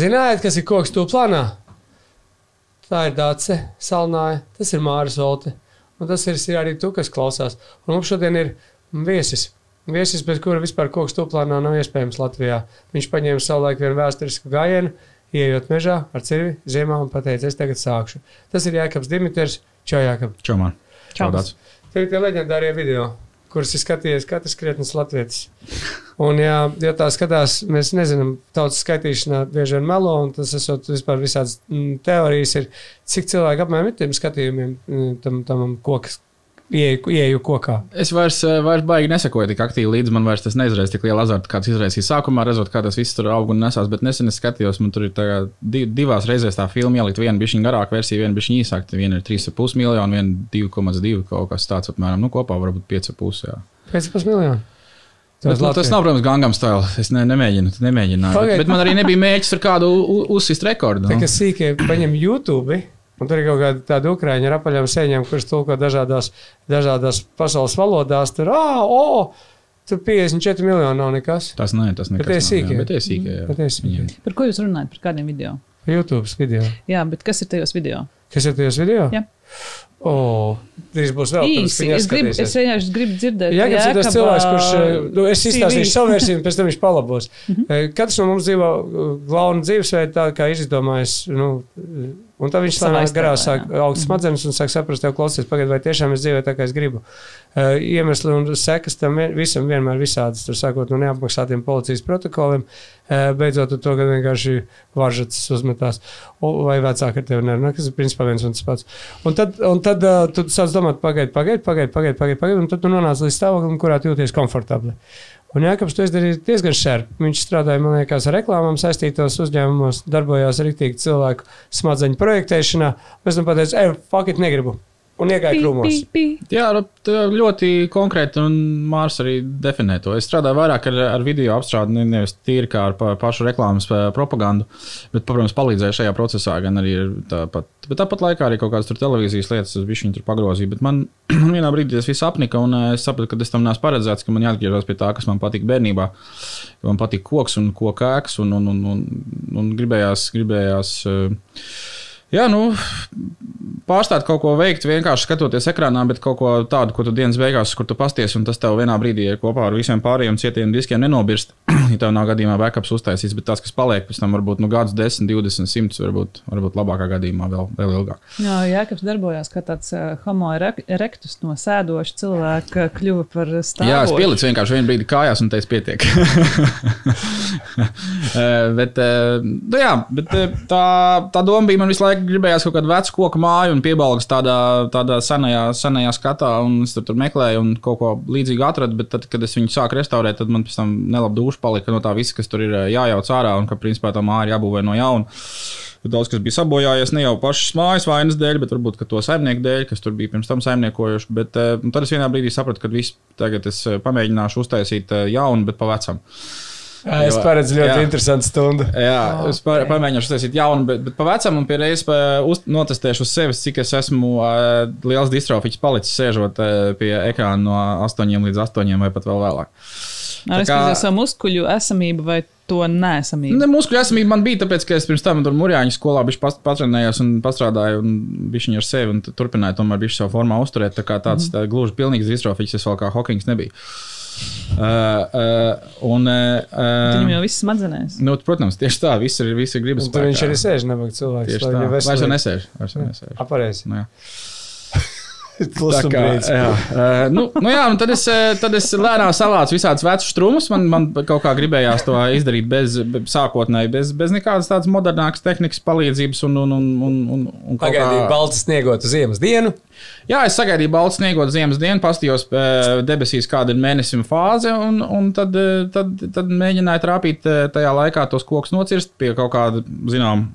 Zinājāt, kas ir koks to plānā? Tā ir Dāce, Salnāja, tas ir Māris Olte. Un tas ir, ir arī tu, kas klausās. Un mums šodien ir viesis. Viesis, bez kura vispār koks to plānā nav iespējams Latvijā. Viņš paņēma savulaik vienu vēsturisku gājienu, ieejot mežā ar cirvi ziemā un pateica, es tagad sākšu. Tas ir Jēkabs Dimitrs. Čau, Jākab. Čau, man. Čau. Dāc. Tie ir tie leģendārie video, kurus ir skatījies katrs krietnes latvietis. Un, ja, ja tā skatās, mēs nezinām, tautas skaitīšanā bieži vien melo, un tas esot vispār visādas mm, teorijas, ir, cik cilvēki apmēram ir tiem skatījumiem mm, tam, tam kokas, ieeju, ieeju kokā. Es vairs, eh, vairs baigi nesakoju tik aktīvi līdzi. Man vairs tas neizraisa tik lielu azartu, kāds izraisīja sākumā, redzot, kā tas viss tur aug un nesās. Bet nesen es skatījos, man tur ir divās reizēs tā filma ielikt. Viena bija garāka versija, viena bija īsāka. Viena ir 3,5 miljoni, viena 2,2 kaut kas tāds apmēram. Nu, kopā varbūt 5,5. jā. 5,5 miljoni. Bet, nu, tas nav, protams, Gangnam stila. Es ne, nemēģinu, nemēģināju. Pagaid. Bet man arī nebija mēģinājums ar kādu uzsist rekordu. Tā kā sīkie paņem YouTube. Un tur ir kaut kāda tāda ukrāņa ar apaļām sēņām, kurš tulko dažādās, dažādās pasaules valodās. Tur, ah, oh, tur 54 miljoni nav nekas. Tas nē, tas nekas. tie nav, sīkie. jā, Bet tie sīkie. jā. Bet tie sīkie. Par ko jūs runājat? Par kādiem video? YouTube video. Jā, bet kas ir tajos video? Kas ir tajos video? Jā. O, drīz būs vēl Īsi, es, gribu, es vienkārši gribu dzirdēt, Jā, kāds ir tas cilvēks, kurš. eh, Nu, es izstāstīšu savu versiju, un pēc tam viņš palabos. Mhm. Eh, Katrs no mums dzīvo eh, glaunu dzīvesveidu, tā kā izdomājis. Nu, un tad viņš lēnām garā sāk augt smadzenes un sāk saprast, tev klausies, pagaid, vai tiešām es dzīvoju tā, kā es gribu. Uh, iemesli un sekas tam visam vienmēr visādas. Tur sākot no neapmaksātiem policijas protokoliem, uh, beidzot ar to, ka vienkārši varžats uzmetās. O, vai vecāki ar tevi nerunā, kas ir principā viens un tas pats. Un tad, un tad uh, tu sāc domāt, pagaidi, pagaidi, pagaidi, pagaidi, pagaidi, pagaidi, un tad tu nonāc līdz stāvoklim, kurā tu jūties komfortabli. Un Jānis to izdarīja diezgan šērpi. Viņš strādāja, man liekas, ar reklāmām saistītos uzņēmumos, darbojās rīktīgi cilvēku smadzeņu projektēšanā. Pēc tam pateica, ej, it, negribu. Un iegāja krūmos. Jā, nu, tā ļoti konkrēti, un Mārs arī definē to. Es strādāju vairāk ar, ar video apstrādi, ne- nevis tīri kā ar pa, pašu reklāmas pa- propagandu, bet, protams, palīdzēju šajā procesā. Gan arī ar tāpat, bet tāpat laikā arī kaut kādas tur televīzijas lietas, es biju tur pagrozīju. Bet man vienā brīdī tas viss apnika, un eh, es sapratu, ka tas tam neesmu paredzēts, ka man jāatgriežas pie tā, kas man patīk bērnībā. Man patīk koks un kokēks, un, un, un, un, un gribējās. gribējās uh, Jā, nu, pārstāt kaut ko veikt, vienkārši skatoties ekrānā, bet kaut ko tādu, ko tu dienas beigās, kur tu pasties, un tas tev vienā brīdī ir kopā ar visiem pārējiem cietiem diskiem nenobirst. ja tev nav gadījumā backups uztaisīts, bet tas, kas paliek pēc tam, varbūt nu, gadus, 10, 20, 100, varbūt, varbūt labākā gadījumā vēl, vēl ilgāk. Jā, Jēkabs darbojās kā tāds uh, homo erectus no sēdoša cilvēka, kļuva par stāvokli. Jā, es pielicu vienkārši vienu brīdi kājās un teicu, pietiek. Eh, bet, eh, nu jā, bet eh, tā, tā doma bija, man visu laiku gribējās kaut kādu vecu koku māju un piebalgas tādā, tādā senajā, senajā skatā, un es tur, tur meklēju un kaut ko līdzīgu atradu, bet tad, kad es viņu sāku restaurēt, tad man pēc tam nelaba duša palika no tā visa, kas tur ir jājauc ārā, un ka principā tā māja ir jābūvē no jauna. Daudz kas bija sabojājies ne jau pašas mājas vainas dēļ, bet varbūt to saimnieku dēļ, kas tur bija pirms tam saimniekojuši. Bet uh, tad es vienā brīdī sapratu, ka viss tagad es pamēģināšu uztaisīt uh, jaunu, bet pa vecam. Jā, Es paredzu ļoti jā. interesantu stundu. Jā, Oh, es pa, ok. pamēģināšu uztaisīt jaunu, bet, bet pa vecam un pie reizes pa- uz- notestēšu uz sevis, cik es esmu uh, liels distrofiķis palicis sēžot uh, pie ekrāna no 8 līdz 8 vai pat vēl vēlāk. Ar kā- savu muskuļu esamību vai to nesamību. Ne, muskuļu esamība man bija, tāpēc, ka es pirms tam tur mūrjāņu skolā biju patrenējies un pastrādāju, un bija ar sevi, un turpināju tomēr bija savu formā uzturēt. Tā kā tāds mm -hmm. tā, gluži pilnīgs distrofiķis, es vēl kā hokings nebiju. Uh, uh, un, uh, Viņam uh, jau viss smadzenēs. nu, protams, tieši tā, viss ir, viss ir gribas. Tur viņš arī sēž, nebaga cilvēks. Tieši lai tā. jau Vairs jau nesēž. Vairs jau nesēž. Aparēs. Nu, jā. Tā Klusum kā, jā, uh, nu, nu jā, un tad es, eh, tad es lēnām salācu visādus vecus strūmus. Man, man kaut kā gribējās to izdarīt bez, be- sākotnēji, bez, bez nekādas tādas modernākas tehnikas palīdzības. Un, un, un, un, un, un Pagaidīju, kā- balts sniegot uz ziemas dienu. Jā, es sagaidīju balstu sniegot ziemas dienu, pastījos eh, debesīs, kāda ir mēnesim fāze, un, un tad, tad, tad mēģināju trāpīt tajā laikā tos kokus nocirst pie kaut kāda, zinām,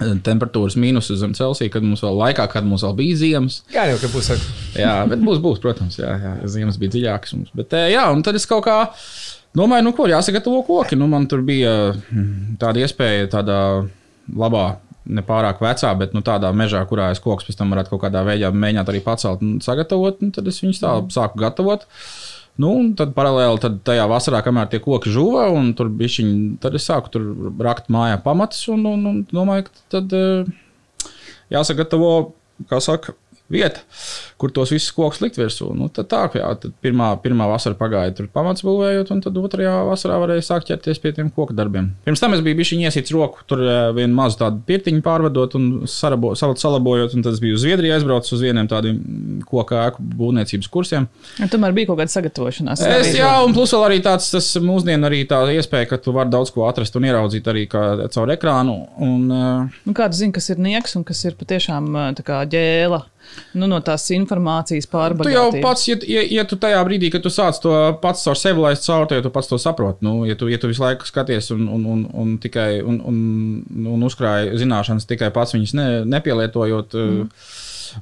temperatūras mīnusa zem Celsija, kad mums vēl laikā, kad mums vēl bija ziemas. Kā jau ka būs. Jā, bet būs, būs protams, jā, jā, ziemas bija dziļākas mums. Bet, jā, un tad es kaut kā domāju, nu, ko jāsagatavo koki. Nu, man tur bija mm, tāda iespēja tādā labā. Ne pārāk vecā, bet nu, tādā mežā, kurā es kokus pēc tam varētu kaut kādā veidā mēģināt arī pacelt un sagatavot. Nu, tad es viņus tā sāku gatavot. Nu, un tad paralēli tad tajā vasarā, kamēr tie koki žuva, un tur bija viņa, tad es sāku tur rakt mājā pamatus, un, un, un domāju, ka tad uh, jāsagatavo, kā saka, vieta, kur tos visus kokus likt virsū. Nu, tad tā, jā, tad pirmā, pirmā vasara pagāja tur pamats būvējot, un tad otrajā vasarā varēja sākt ķerties pie tiem koku darbiem. Pirms tam es biju bijis iesīts roku, tur vienu mazu tādu pirtiņu pārvadot un sarabo, salabojot, un tad es biju uz Zviedriju aizbraucis uz vieniem tādiem koku ēku būvniecības kursiem. Un tomēr bija kaut kāda sagatavošanās. Es, jā, un plus vēl arī tāds tas mūsdienu arī tā iespēja, ka tu vari daudz ko atrast un ieraudzīt arī caur ekrānu. Un, uh, un kādu zina, kas ir nieks un kas ir patiešām kā, ģēla? Nu, no tās informācijas pārbaudīt. Tu jau pats, ja, ja, ja tu tajā brīdī, kad tu sāc to pats caur sevi laist cauri, ja tu pats to saproti, nu, ja, tu, ja tu visu laiku skaties un, un, un, un, tikai, un, un, un uzkrāji zināšanas tikai pats viņas ne, nepielietojot. Mm.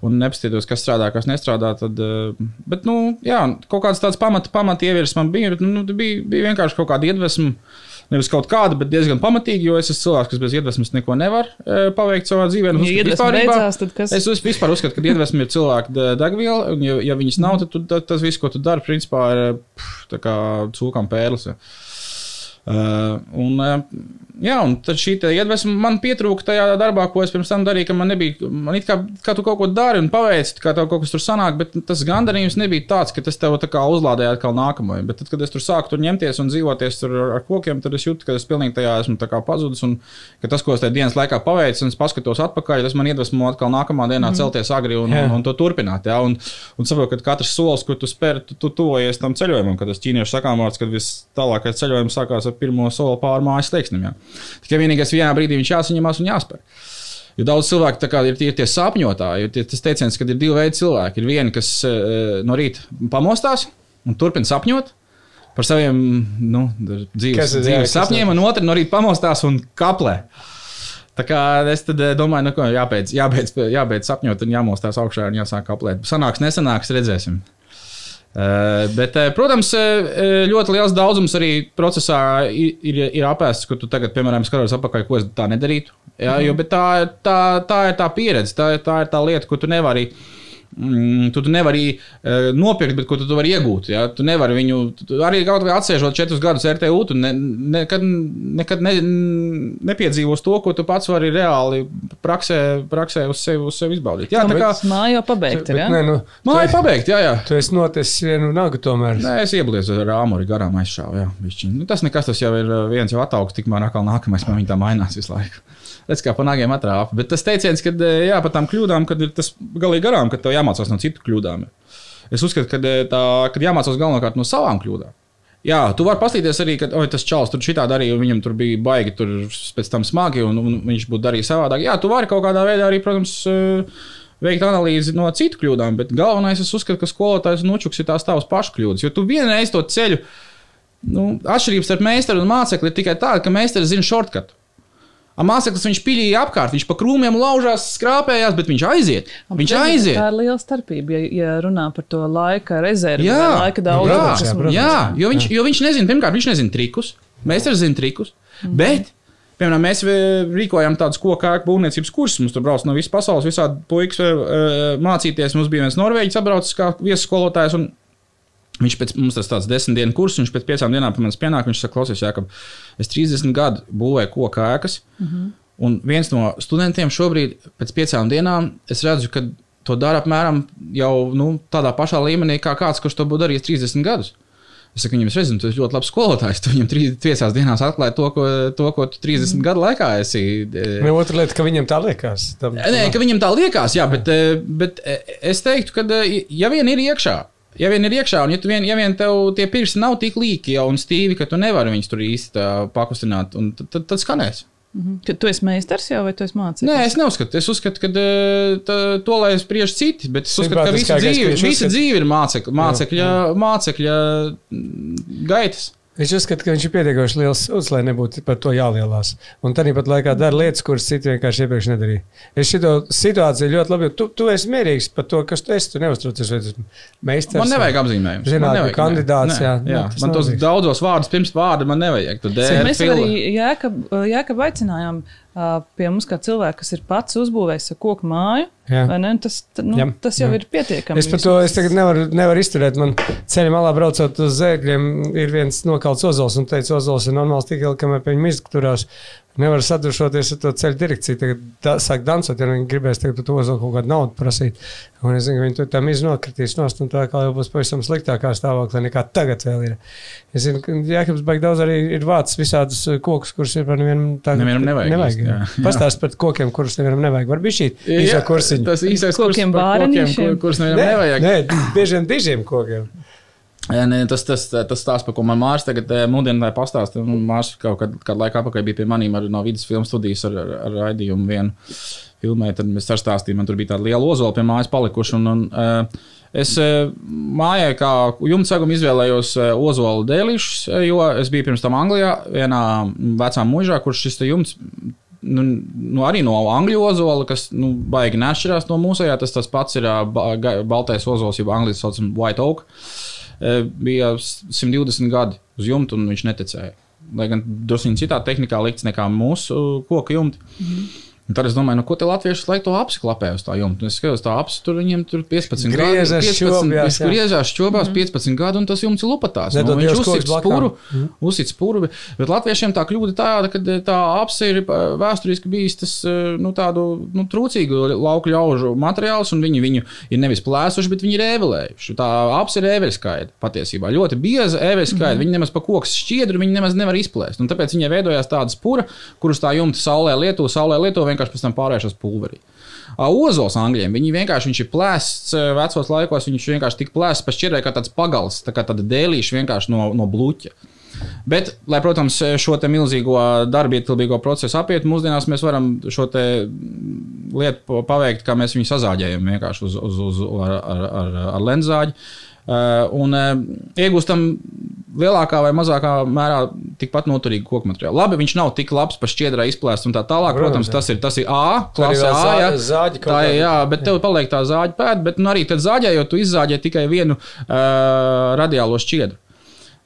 Un nepaskatītos, kas strādā, kas nestrādā. Tad, bet, nu, jā, kaut kāds tāds pamata, pamata ievirs man bija. Bet, nu, bija, bija vienkārši kaut kāda iedvesma nevis kaut kāda, bet diezgan pamatīga, jo es esmu cilvēks, kas bez iedvesmas neko nevar e, paveikt savā dzīvē. Nu, ja vispār, beidzās, kas... Es vispār uzskatu, ka iedvesma ir cilvēka degviela, un ja, ja viņas nav, tad, tu, tad tas viss, ko tu dari, principā ir pff, kā cūkam pērlis. Uh, un, uh, jā, un šī iedvesma man pietrūka tajā darbā, ko es pirms tam darīju, man nebija, man it kā, kā tu kaut ko dari un paveici, kā tev kaut kas tur sanāk, bet tas gandarījums nebija tāds, ka tas tev tā kā uzlādēja atkal nākamajai. Bet tad, kad es tur sāku tur ņemties un dzīvoties ar kokiem, tad es jūtu, ka es pilnīgi tajā esmu pazudis un ka tas, ko es tajā dienas laikā paveicu, un es paskatos atpakaļ, tas man iedvesmo atkal nākamā dienā mm. celties agri un, yeah. un, un to turpināt. Jā, un, un saprotu, ka katrs solis, ko tu spēr, tu, tu tuvojies tam ceļojumam, kad tas ķīniešu sakāmvārds, kad viss tālākais ceļojums sākās ar pirmo soli pāri mājas slēgsnim. Tikai vienīgais vienā brīdī viņš jāsaņemās un jāspēr. Jo daudz cilvēku ir, ir tie sapņotāji, ir tie, tas teiciens, ka ir divi veidi cilvēki. Ir vieni, kas uh, no rīta pamostās un turpina sapņot par saviem nu, dzīves, ir, dzīves jā, sapņiem, un otrs no rīta pamostās un kaplē. Tā kā es tad domāju, nu, ka jābeidz, jābeidz, jābeidz sapņot un jāmostās augšā un jāsāk kaplēt. Sanāks, nesanāks, redzēsim. Uh, bet, uh, protams, uh, ļoti liels daudzums arī procesā ir, ir, apēsts, ka tu tagad, piemēram, skatos atpakaļ, ko es tā nedarītu. Jā, jo, tā, tā, tā ir tā pieredze, tā, tā ir tā lieta, ko tu nevari. Uh, mm, tu, tu nevari uh, nopirkt, bet ko tu, tu vari iegūt. Ja? Tu nevari viņu, tu arī kaut kā atsēžot četrus gadus RTU, tu ne, nekad, nekad ne, nepiedzīvos to, ko tu pats vari reāli praksē, praksē uz sevi, uz sevi izbaudīt. Jā, tā kā māja jau pabeigta. Ja? Nē, nu, māja pabeigta, jā, jā. Tu esi noticis vienu nagu tomēr. Nē, es iebliezu ar āmuri garām aizšāvu. Jā, nu, tas nekas, tas jau ir viens jau ataugs, tikmēr atkal nākamais man viņa tā mainās visu laiku redz, kā panākiem atrāpa. Bet tas teiciens, ka jā, par tām kļūdām, kad ir tas galīgi garām, ka tev jāmācās no citu kļūdām. Es uzskatu, ka tā, kad jāmācās galvenokārt no savām kļūdām. Jā, tu vari paskatīties arī, ka oi, tas čels tur šitā darīja, un viņam tur bija baigi, tur pēc tam smagi, un, un viņš būtu darījis savādāk. Jā, tu vari kaut kādā veidā arī, protams, veikt analīzi no citu kļūdām, bet galvenais, es uzskatu, ka skolotājs nočuks ir tās tavas pašu kļūdas. Jo tu vienreiz to ceļu, nu, atšķirības starp meistaru un mācekli ir tikai tāda, ka meistars zina shortcut. Mākslinieks viņš pīlīja apkārt, viņš pa krūmiem laužās, skrāpējās, bet viņš aiziet. Un viņš aiziet. Tā ir liela starpība, ja, ja runā par to laika rezervi. Jā, laika daudz. Jā, jā, protams, jā, jo viņš, jo viņš nezina, pirmkārt, viņš nezina trikus. Mēs arī zinām trikus. -hmm. Bet Piemēram, mēs rīkojām tādus koku ēku būvniecības kursus. Mums tur brauc no visas pasaules, visādi puikas mācīties. Mums bija viens norvēģis, apbraucis kā viesaskolotājs. Viņš pēc mums tas tāds desmit dienu kurs, viņš pēc piecām dienām pie manis pienāk. Viņš saka, klausies, Jākab, es 30 gadu būvēju koku ēkas. Mm -hmm. Un viens no studentiem šobrīd, pēc piecām dienām, es redzu, ka to dara apmēram jau nu, tādā pašā līmenī, kā kāds, kurš to būtu darījis 30 gadus. Es saku, viņam, es redzu, tu esi ļoti labs skolotājs. Tu viņam piecās dienās atklāji to, ko, to, ko tu 30 mm. gadu laikā esi. E, ne, otra lieta, ka viņam tā liekas. Tam, Nē, ka viņam tā liekas, jā, bet, e, bet e, es teiktu, ka ja vien ir iekšā, ja vien ir iekšā, un ja, vien, ja vien tev tie pirksti nav tik līki jau un stīvi, ka tu nevari viņus tur īsti pakustināt, tad, tad, tad skanēs. Mhm. Kad tu esi meistars jau, vai tu esi mācījies? Nē, es neuzskatu. Es uzskatu, ka tā, to lai spriež citi, bet es uzskatu, ka visa dzīve, visa dzīve ir mācekļa, mācekļa, mācekļa gaitas. Viņš uzskata, ka viņš ir pietiekoši liels sūds, lai nebūtu par to jālielās. Un tā pat laikā dara lietas, kuras citi vienkārši iepriekš nedarīja. Es šo situāciju ļoti labi jūtu. Tu, tu esi mierīgs par to, kas tu esi. Tu neuztraucies, vai tas ir meistars. Man nevajag apzīmējumu. Zināt, ka kandidāts. Nē, jā, jā. Nu, man tos daudzos vārdus pirms vārda man nevajag. Mēs arī Jēkab, Jēkab aicinājām uh, pie mums kā cilvēki, kas ir pats uzbūvējis koku māju. Ne, tas, nu, Jā, tas jau jā. ir pietiekami. Es par to es nevaru, nevaru izturēt. Man ceļā malā braucot uz zēgļiem, ir viens nokalts ozols un teica, ozols ir normāls tikai, kamēr pie viņiem izturās. Nevar saduršoties ar to ceļu direkciju. Tagad da, sāk dansot, ja viņi gribēs tagad to ozolu kaut kādu naudu prasīt. Un es zinu, ka viņi tur tam iznokritīs nost, un tā kā jau būs pavisam sliktākā stāvoklī nekā tagad vēl ir. Es zinu, ka Jākams baigi daudz arī ir vācis visādus uh, kokus, kurus ir par nevienam tā. Nevienam nevajag nevajag jā. jā. Pastāst par kokiem, kurus nevienam nevajag. Varbūt šī īsā kursiņa. Tas īsais Kokiem kur- kurus nevienam nevajag. Nē, bieži vien dižiem kokiem. Tas, tas, tas stāsts, par ko man Mārcis tagad eh, mudina, lai pastāstītu. Mārcis kaut kad, kādu laiku atpakaļ bija pie maniem ar, no vidas filmu studijas ar, ar, ar raidījumu vienu filmē. Tad mēs stāstījām, man tur bija tāda liela ozola pie mājas palikuši. Un, un, uh, es uh, mājā, kā jumta saguma, izvēlējos uh, ozolu dēlīšus, eh, jo es biju pirms tam Anglijā, vienā vecā mūžā, kur šis te jumts. Nu, nu, arī no angļu ozola, kas nu, baigi neatšķirās no mūsējā. Tas tas pats ir ba, baltais ozols, jeb angļu saucam white oak. Eh, Bija 120 gadi uz jumta, un viņš neticēja. Lai gan drusku citā tehnikā likts nekā mūsu koku jumta. Mm -hmm. Un tad es domāju, nu, ko te latvieši lai to apsiklapē uz tā jumta. Es skatos, tā apsi tur viņiem tur 15 Griežas, gadi. šķobjās, jā. griežās, šķobās 15 gadu, un tas jumts ir lupatās. Nu, viņš uzsit blakām. spuru, uzsit spuru, bet, bet latviešiem tā kļūda tāda, ka tā apsi ir ā, vēsturiski bijis tas ā, nu, tādu nu, trūcīgu lauku ļaužu materiāls, un viņi viņu ir nevis plēsuši, bet viņi ir ēvelējuši. Tā apsi ir ēveļskaita patiesībā. Ļoti bieza ēveļskaita. Mm. Viņi nemaz pa koks šķiedru, viņi nemaz nevar izplēst. Un tāpēc viņai veidojās tāda spura, kurus tā jumta saulē lieto, saulē lieto, vienkārši pēc tam pārējušās pulverī. Ozols angļiem. Viņi vienkārši viņš ir plēsts ā, vecos laikos, viņš vienkārši tik plēsts pa šķiedrai kā tāds pagals, tā kā tāda dēlīša vienkārši no, no bluķa. Bet, lai, protams, šo te milzīgo darbietilpīgo procesu apietu, mūsdienās mēs varam šo lietu pa- paveikt, kā mēs viņu sazāģējam vienkārši uz, uz, uz, ar, ar, ar, ar lenzāģi. Uh, un uh, iegūstam lielākā vai mazākā mērā tikpat noturīgu koku materiālu. Labi, viņš nav tik labs par šķiedrā izplēst un tā tālāk. Protams, Protams, tas ir, tas ir A, klase A. zā- Jā, zāģi tā ir, jā, bet tev paliek tā zāģa pēda, bet nu, arī tad zāģējot, tu izzāģē tikai vienu uh, radiālo šķiedru.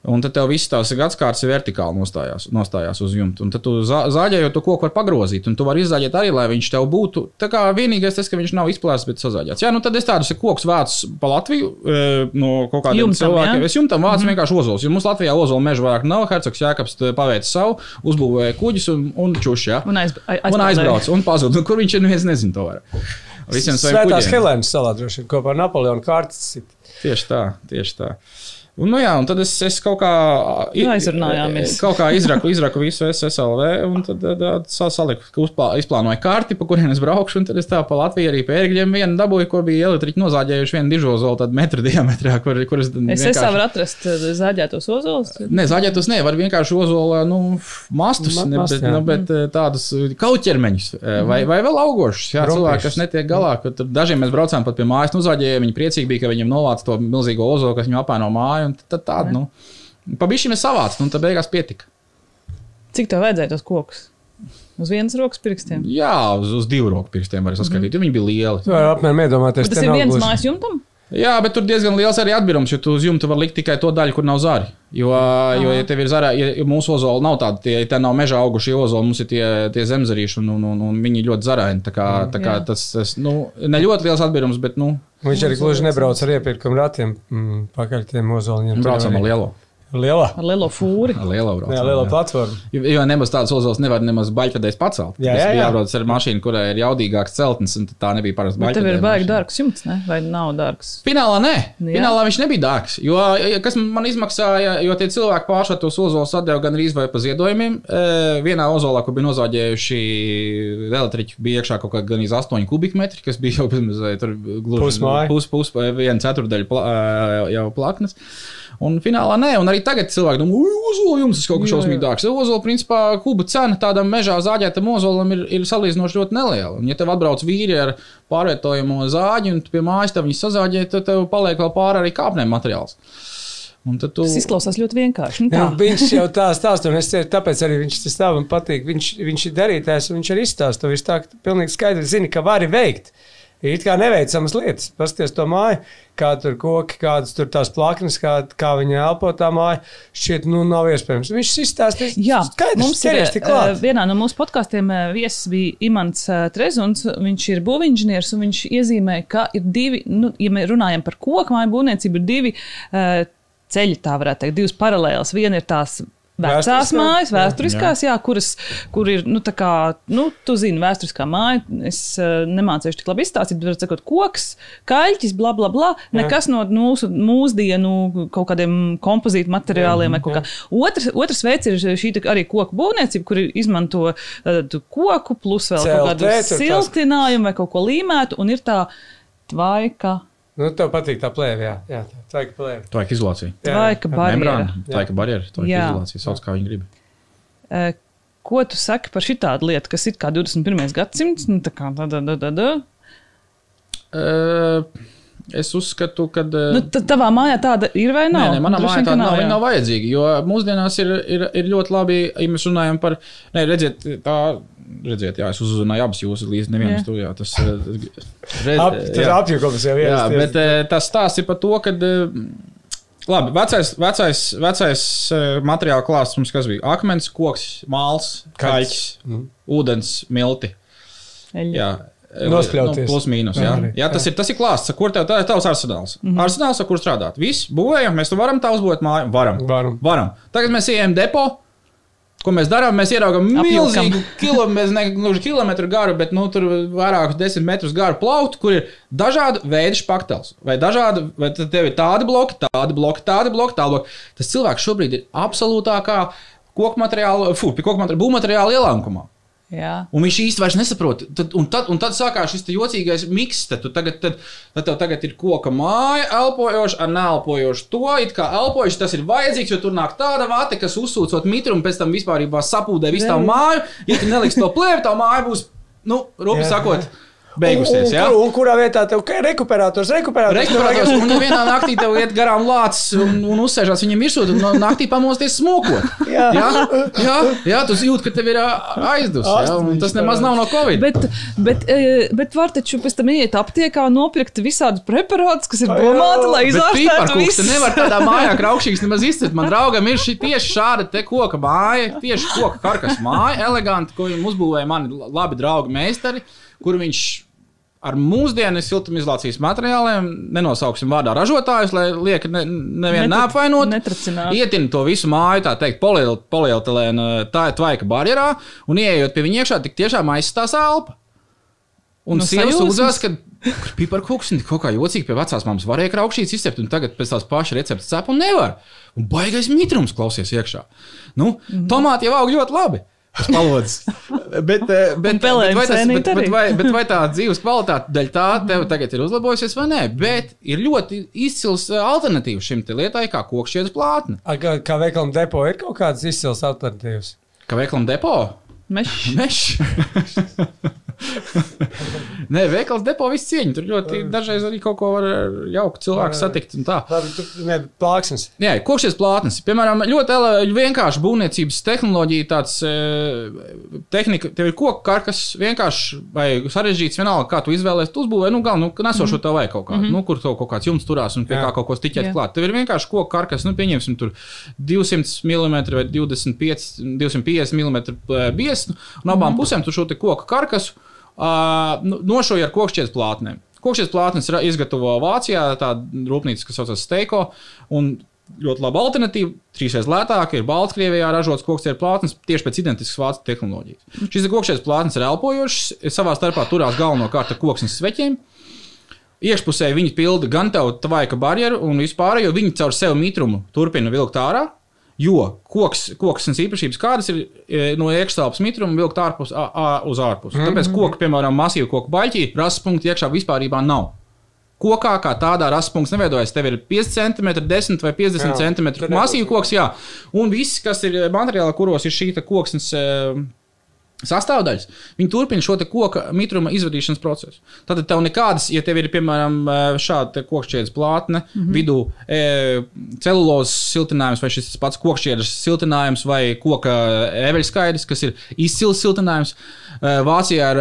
Un tad tev viss tās gadsimts ir vertikāli nostājās, nostājās uz jumta. Un tad tu zā- zāģējot to koku var pagrozīt, un tu vari izzāģēt arī, lai viņš tev būtu. Tā kā vienīgais tas, ka viņš nav izplēsts, bet sazāģēts. Jā, nu tad es tādus kokus vācu pa Latviju e, no kaut kādiem Jumtam, cilvēkiem. jā? Es jumtam vācu mm -hmm. vienkārši ozols. Jo mums Latvijā ozola meža vairāk nav. Hercogs Jākaps te paveica savu, uzbūvēja kuģus un, un čuši. Jā. Un, aiz, aiz, Un aizbrauc un pazuda. Nu, Kur viņš ir? Neviens nezina to vairāk. Visiem saviem Svētās kuģiem. Helēnas salā droši vien kopā ar Napoleonu kārtas. Tieši tā, tieši tā. Un, nu jā, un tad es, es kaut kā i- Aizrunājāmies. Kaut kā izraku, izraku visu SSLV, un tad, tad, tad sa- saliku, ka uzplā, izplānoju karti, pa kurien es braukšu. Un tad es tā pa Latviju arī pie ērgļiem vienu dabūju, kur bija elektriķi nozāģējuši vienu dižozolu tādu metru diametrā, kur, kur es Es vienkārši- vienkārši... varu atrast eh, zāģētos ozolus. Nē, zaļētos nē, var vienkārši ozola nu, mastus, Ma- ne, bet, nu, bet eh, tādus kauķermeņus eh, vai, vai vēl augošus. Jā, cilvēki, kas netiek galā. ka tur Dažiem mēs braucām pat pie mājas, nozāģējām. Viņi priecīgi bija, ka viņiem novāca to milzīgo ozolu, kas viņu apēno māju. Un Tad tādu, nu, pabišķi mēs savācām, un tad beigās pietika. Cik tev vajadzēja tos kokus? Uz vienas rokas pirkstiem. Jā, uz, uz divu roku pirkstiem var saskaitīt, jo viņi bija lieli. Tu vari apmēram iedomāties, Bet tas ir viens mājas jumtam? Jā, bet tur diezgan liels arī atbīrums, jo tu uz jumta var likt tikai to daļu, kur nav zari. Jo, jo ja tev ir zara, ja ja mūsu ozola nav tāda, tie, tā nav mežā augušie ozoli, mums ir tie, tie zemzarīši, un, un, un, un viņi ļoti zaraini. Tā kā, tā kā tas, tas nu, ne ļoti liels atbīrums, bet, nu, Viņš arī gluži nebrauc ar iepirkumu ratiem mm, pakaļ tiem ozoliņiem. Tur braucam ar lielo. Lielā. Ar lielo fūri. Ar lielo braucam. Jā, liela platforma. Jo, jo nemaz tādas ozols nevar nemaz baļķadēs pacelt. Jā, Tas jā, jā. jābrauc ar mašīnu, kurai ir jaudīgāks celtnis, un tad tā nebija parasta Bet tev ir baigi dārgs jumts, ne? Vai nav dārgs? Finālā nē, Nu, jā. finālā viņš nebija dārgs. Jo, kas man izmaksāja, jo tie cilvēki pāršā tos ozolus atdeva gan arī vai pa ziedojumiem. E, Vienā ozolā, kur bija nozāģējuši elektriķi, bija iekšā kaut kāda gan 8 kubikmetri, kas bija jau bezmazliet tur gluži Pusmāja. pus, pus, viena ceturdaļa pla, ē, jau plaknes. Un finālā nē, un arī tagad cilvēki domā, ui, ozola jums tas kaut kas šausmīgi dārgs. Ozola, principā, kuba cena tādam mežā zāģētam ozolam ir, ir salīdzinoši ļoti neliela. Un, ja tev atbrauc vīri ar pārvietojamo zāģi un tu pie mājas tev viņu sazāģē, tad tev paliek vēl pāri arī kāpnēm materiāls. Un tad tu... Tas izklausās ļoti vienkārši. Nu, Jā, tā. viņš jau tā stāsta, un es ceru, tāpēc arī viņš tas tā man patīk. Viņš, viņš ir darītājs, un viņš arī izstāsta to visu tā, pilnīgi skaidri zini, ka vari veikt. Ir kā neveicamas lietas. Pasties to māju, kā tur koki, kādas tur tās plaknes, kā, kā viņi elpo tā māja. Šķiet, nu nav iespējams. Viņš izstāstīs, Jā, skaidrs, mums ķeries tik eh, klāt. vienā no mūsu podkāstiem eh, viesis bija Imants eh, Trezuns. Viņš ir būvinženieris un viņš iezīmē, ka ir divi, nu, ja mēs runājam par koku māju būvniecību, ir divi uh, ceļi, tā varētu teikt, divas paralēlas. Viena ir tās Vecās mājas, vēsturiskās, jā, kuras, kur ir, nu, tā kā, nu, tu zini, vēsturiskā māja. Es uh, nemācīšu tik labi izstāstīt, bet, sakot, koks, kaļķis, bla, bla, bla. Nekas no mūsu mūsdienu kaut kādiem kompozītu materiāliem vai kaut kā. Otrs, otrs veids ir šī arī koku būvniecība, kur izmanto uh, koku plus vēl CLT, kaut kādu siltinājumu vai kaut ko līmētu, un ir tā tvaika, Nu, tev patīk tā plēve, jā. jā tā ir plēve. Tā ir izolācija. Jā, tvaika barjera. Tā ir barjera, tā ir izolācija. Sauc, kā viņi grib. Uh, Ko tu saki par šitādu lietu, kas ir kā 21. gadsimts? Nu, tā kā tā, tā, tā, tā, tā. Uh, es uzskatu, ka. Nu, tad tavā mājā tāda ir vai nav? Nē, nē, manā mājā vien, ka tā nav, nav, nav vajadzīga. Jo mūsdienās ir, ir, ir ļoti labi, ja mēs runājam par. Nē, redziet, tā. Redziet, jā, es uzrunāju abas jūsu līdzi, nevienu Jā. studijā. Tas eh, redz, Ap, tas jā. apjukums jau ir. Jā, bet eh, tas stāsts ir par to, ka. Labi, vecais, vecais, vecais eh, materiāla klāsts mums kas bija? Akmens, koks, māls, kaļķis, Mhm. ūdens, milti. Eļļa. Jā. Nospļauties. Nu, plus mīnus. Jā, Jā, jā tas, ir, tas ir klāsts, kur tev tā ir tavs arsenāls. Mm. -hmm. Arsenāls, ar kur strādāt. Viss, būvējam, mēs tu varam tā uzbūvēt māju. Varam. Varam. varam. Tagad mēs ejam depo. Ko mēs darām? Mēs ieraugām milzīgu kilometru, ne gluži kilometru garu, bet nu, tur vairākus desmit metrus garu plauktu, kur ir dažādi veidi špaktels. Vai dažādi, vai tad tev ir tādi bloki, tādi bloki, tādi bloki, tādi bloki. Tas cilvēks šobrīd ir absolūtākā koku materiāla, fu, koku materiāla, būvmateriāla ielankumā. Jā. Un viņš īsti vairs nesaprot. Tad, un, tad, un tad sākās šis te jocīgais miks. Tad, tu tagad, tad, tad tev tagad ir koka māja, elpojoša, ar neelpojošu to. It kā elpojoši tas ir vajadzīgs, jo tur nāk tāda vate, kas uzsūcot mitrumu, pēc tam vispār sapūdē visu tavu māju. Ja tu neliks to plēvi, tā māja būs, nu, rupi Jā. Beigusies. Un, Ja? un, un kurā vietā tev ir rekuperators? Rekuperators. Rekuperators, un ja vienā naktī tev iet garām lācis un, un uzsēžās viņam virsū, no naktī pamosties smokot. Jā. jā, jā, jā tu jūti, ka tev ir aizdus. Jā, un tas nemaz nav no Covid. Bet, bet, bet var taču pēc tam iet aptiekā un nopirkt visādus preparātus, kas ir domāti, lai izārstētu visu. te nevar tādā mājā kraukšķīgs nemaz izcelt. Man draugam ir šī tieši šāda te koka māja, tieši koka karkas māja, eleganti, ko viņam uzbūvēja mani labi draugi meistari, kur viņš ar mūsdienu siltumizolācijas materiāliem, nenosauksim vārdā ražotājus, lai lieki ne, nevienu neapvainot. netracināt. Ietin to visu māju, tā teikt, polietilēna tā ir tvaika barjerā, un ieejot pie viņa iekšā, tik tiešām aizstās elpa. Un No no sieva sajūsmas. sūdzās, ka piparkūks ir kaut kā jocīgi pie vecās mammas. Varēja kraukšķīt, izcept, un tagad pēc tās pašas receptes cep un nevar. Un baigais mitrums klausies iekšā. Nu, Mhm. tomāti jau aug ļoti labi. Tas palodzes. bet, eh, bet, bet, vai tas, bet, bet, vai, bet vai tā dzīves kvalitāte dēļ tā tev tagad ir uzlabojusies vai nē? Bet ir ļoti izcils eh, alternatīvs šim te lietai, kā kokšķietas plātne. Kā, kā veikalam depo ir kaut kādas izcils alternatīvas? Kā veikalam depo? Mešs. Mešs. Nē, veikals depo visu cieņu. Tur ļoti dažreiz arī kaut ko var jauku cilvēku satikt. plāksnes. Jā, kokšies plātnes. Piemēram, ļoti vienkārša būvniecības tehnoloģija, tāds tehnika, tev ir koka karkas, vienkārši vai sarežģīts, vienalga, kā tu izvēlēsies. Tu uzbūvē, nu, galvenu, nu, nesošo tev vajag kaut kādu, mm -hmm. nu, kur tev kaut kāds jumts turās un pie Jā. kā kaut ko stiķēt Jā. klāt. Tev ir vienkārši koka karkas, nu, pieņemsim, tur 200 mm vai 25, 250 mm bies, un abām pusēm tu šo te koka karkasu uh, nošoji ar kokšķies plātnēm. Kokšķies plātnes izgatavo Vācijā, tā rūpnīca, kas saucas Steiko. Ļoti laba alternatīva, trīsreiz lētāka, ir Baltkrievijā ražots kokšķies plātnes tieši pēc identiskas vācu tehnoloģijas. Šis kokšķies plātnes ir elpojošs, savā starpā turās galvenokārt ar koksnes sveķiem. Iekšpusē viņi pilda gan tev tvaika barjeru, un vispār, jo viņi caur sevi mitrumu turpina vilkt ārā. Jo koks, koksnes īpašības kādas ir e, no iekštelpas mitruma vilkt ārpus, ā, ā, uz ārpusi. Mm -hmm. Tāpēc koku, piemēram, masīvu koku baļķī, rases punkti iekšā vispār nav. Kokā kā tādā rases punkts neveidojas. Tev ir 5 cm, 10 vai 50 Jā, cm nebūs. koks, jā. Un viss, kas ir materiāli, kuros ir šī koksnes. e, sastāvdaļas, viņi turpina šo te koka mitruma izvadīšanas procesu. Tad tev nekādas, ja tev ir piemēram eh, šāda kokšķiedes plātne, mm -hmm. vidū e, celulozes siltinājums, vai šis pats kokšķiedes siltinājums, vai koka eveļskaidrs, kas ir izcils siltinājums. Vācijā ir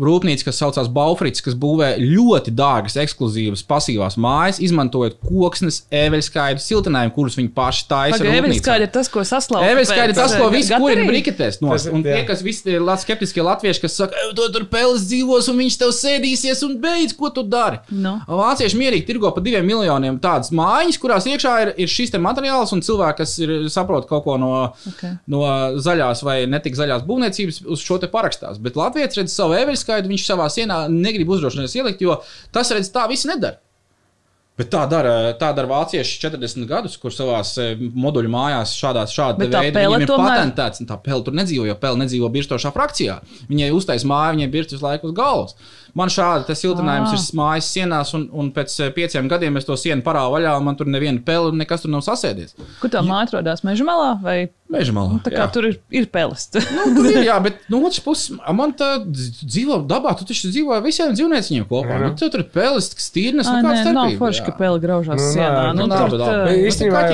rūpnīca, kas saucās Baufrits, kas būvē ļoti dārgas, ekskluzīvas, pasīvās mājas, izmantojot koksnes eveļskaidru siltinājumu, kurus viņi paši taisa. Eveļskaidrs ir tas, ko saslauka. Eveļskaidrs ir tas, ko visi kurina briketēs. Tie, kas visi tie skeptiskie latvieši, kas saka, ka tur peles dzīvos un viņš tev sēdīsies un beidz, ko tu dari. No. Vācieši mierīgi tirgo par diviem miljoniem tādas mājas, kurās iekšā ir, ir šis materiāls un cilvēki, kas ir, saprot kaut ko no, okay. no zaļās vai netik zaļās būvniecības, uz šo te parakstās. Bet Latvijas redz savu eveļu skaitu, viņš savā sienā negrib uzdrošināties ielikt, jo tas redz tā visi nedara. Bet tā dara, tā dara vācieši 40 gadus, kur savā moduļu mājās šādās šāda veida ir tomēr... patentēts. Tā pele tur nedzīvo, jo pele nedzīvo birstošā frakcijā. Viņai uztais māju, viņai birst visu laiku uz galvas. Man šādi siltinājums ah. ir mājas sienās, un, un pēc eh, pieciem gadiem es to sienu parāvu vaļā, un man tur neviena pele, nekas tur nav sasēdies. Kur tā māja atrodas? Meža malā? Vai... Meža malā. Nu, tā kā jā. tur ir, ir peles. nu, tur ir, jā, bet no otras puses, man tā dzīvo dabā, tu taču dzīvo ar visiem dzīvnieciņiem kopā. Nu, tur ir peles, stīrnes, nu kāds starpība. Nav forši, ka pele graužās nu, sienā. Nu, nu, tur, tā, īstenībā,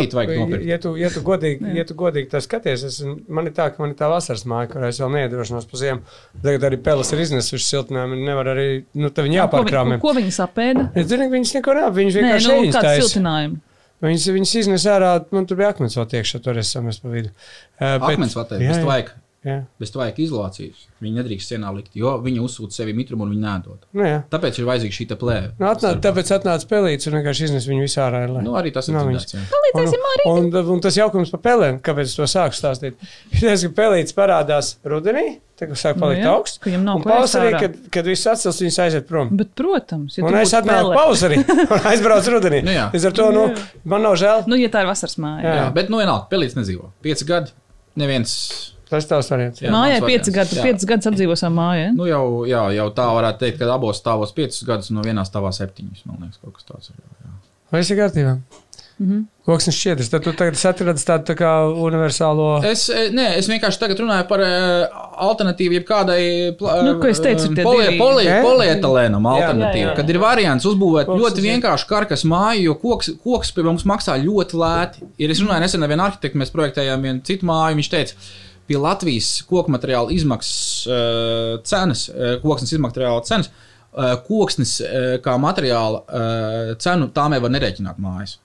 ja tu, ja tu godīgi, ja tu godīgi tā skaties, es, man ir tā, ka man ir tā vasaras māja, kurā es vēl neiedrošinos pa ziemu. Tagad arī peles ir iznesušas siltinājumu, nevar arī, nu, tā viņa jāpārkrāmē. Ko, viņi, ko viņi sapēda? Es zinu, ka viņas neko nav. Viņas vienkārši Nē, nu, kādu siltinājumu. Viņas, viņas iznes ārā, man tur bija akmens vēl tiekšā, tur es samest pa vidu. Uh, bet, akmens vēl teikt, bez vajag. Jā. Bez vajag izolācijas. Viņi nedrīkst sienā likt, jo viņi uzsūta sevi mitrumu un viņi nedod. Nu, jā. tāpēc ir vajadzīga šī plēve. Nu, atnā, tāpēc atnāca pelīts un vienkārši iznes viņu visā ārā. Lai... Nu, arī tas ir tāds. Palīdzēsim arī. Un, un, un tas jaukums par pelēm, kāpēc es to sāku stāstīt. Ka pelīts parādās rudenī, Tagad sāk palikt nu, jā, augsts. Viņam nav pavasarī, kad, kad viss atcels, viņas aiziet prom. Bet, protams, ja un es atnāku pavasarī un aizbraucu rudenī. nu, Līdz ar to nu, man nav žēl. Nu, ja tā ir vasaras māja. Jā, jā bet nu vienalga, pelīts nedzīvo. Pieci gadi, neviens. Tas tavs variants. Jā, mājā ir pieci gadi, tu piecus gadus apdzīvo savā mājā. Nu jau, jā, jau tā varētu teikt, ka abos stāvos piecus gadus, no vienā stāvā septiņus. Man liekas, kaut kas tāds ir. Jā. Vai esi kārtībā? Mm -hmm. Koksnes šķiedrs, tad tu tagad atradi tādu tā kā universālo. Es, e, nē, es vienkārši tagad runāju par uh, alternatīvu jebkādai nu, teicu, poli, poli, polietilēnam alternatīvu, jā, jā, kad ir variants uzbūvēt Koks, ļoti vienkāršu karkas māju, jo koks, koks pie mums maksā ļoti lēti. Ir, es runāju nesen ar vienu arhitektu, mēs projektējām vienu citu māju, viņš teica, pie Latvijas koku materiāla izmaksas uh, cenas, uh, koksnes izmateriāla cenas, uh, koksnes uh, kā materiāla uh, cenu tām jau var nerēķināt mājas.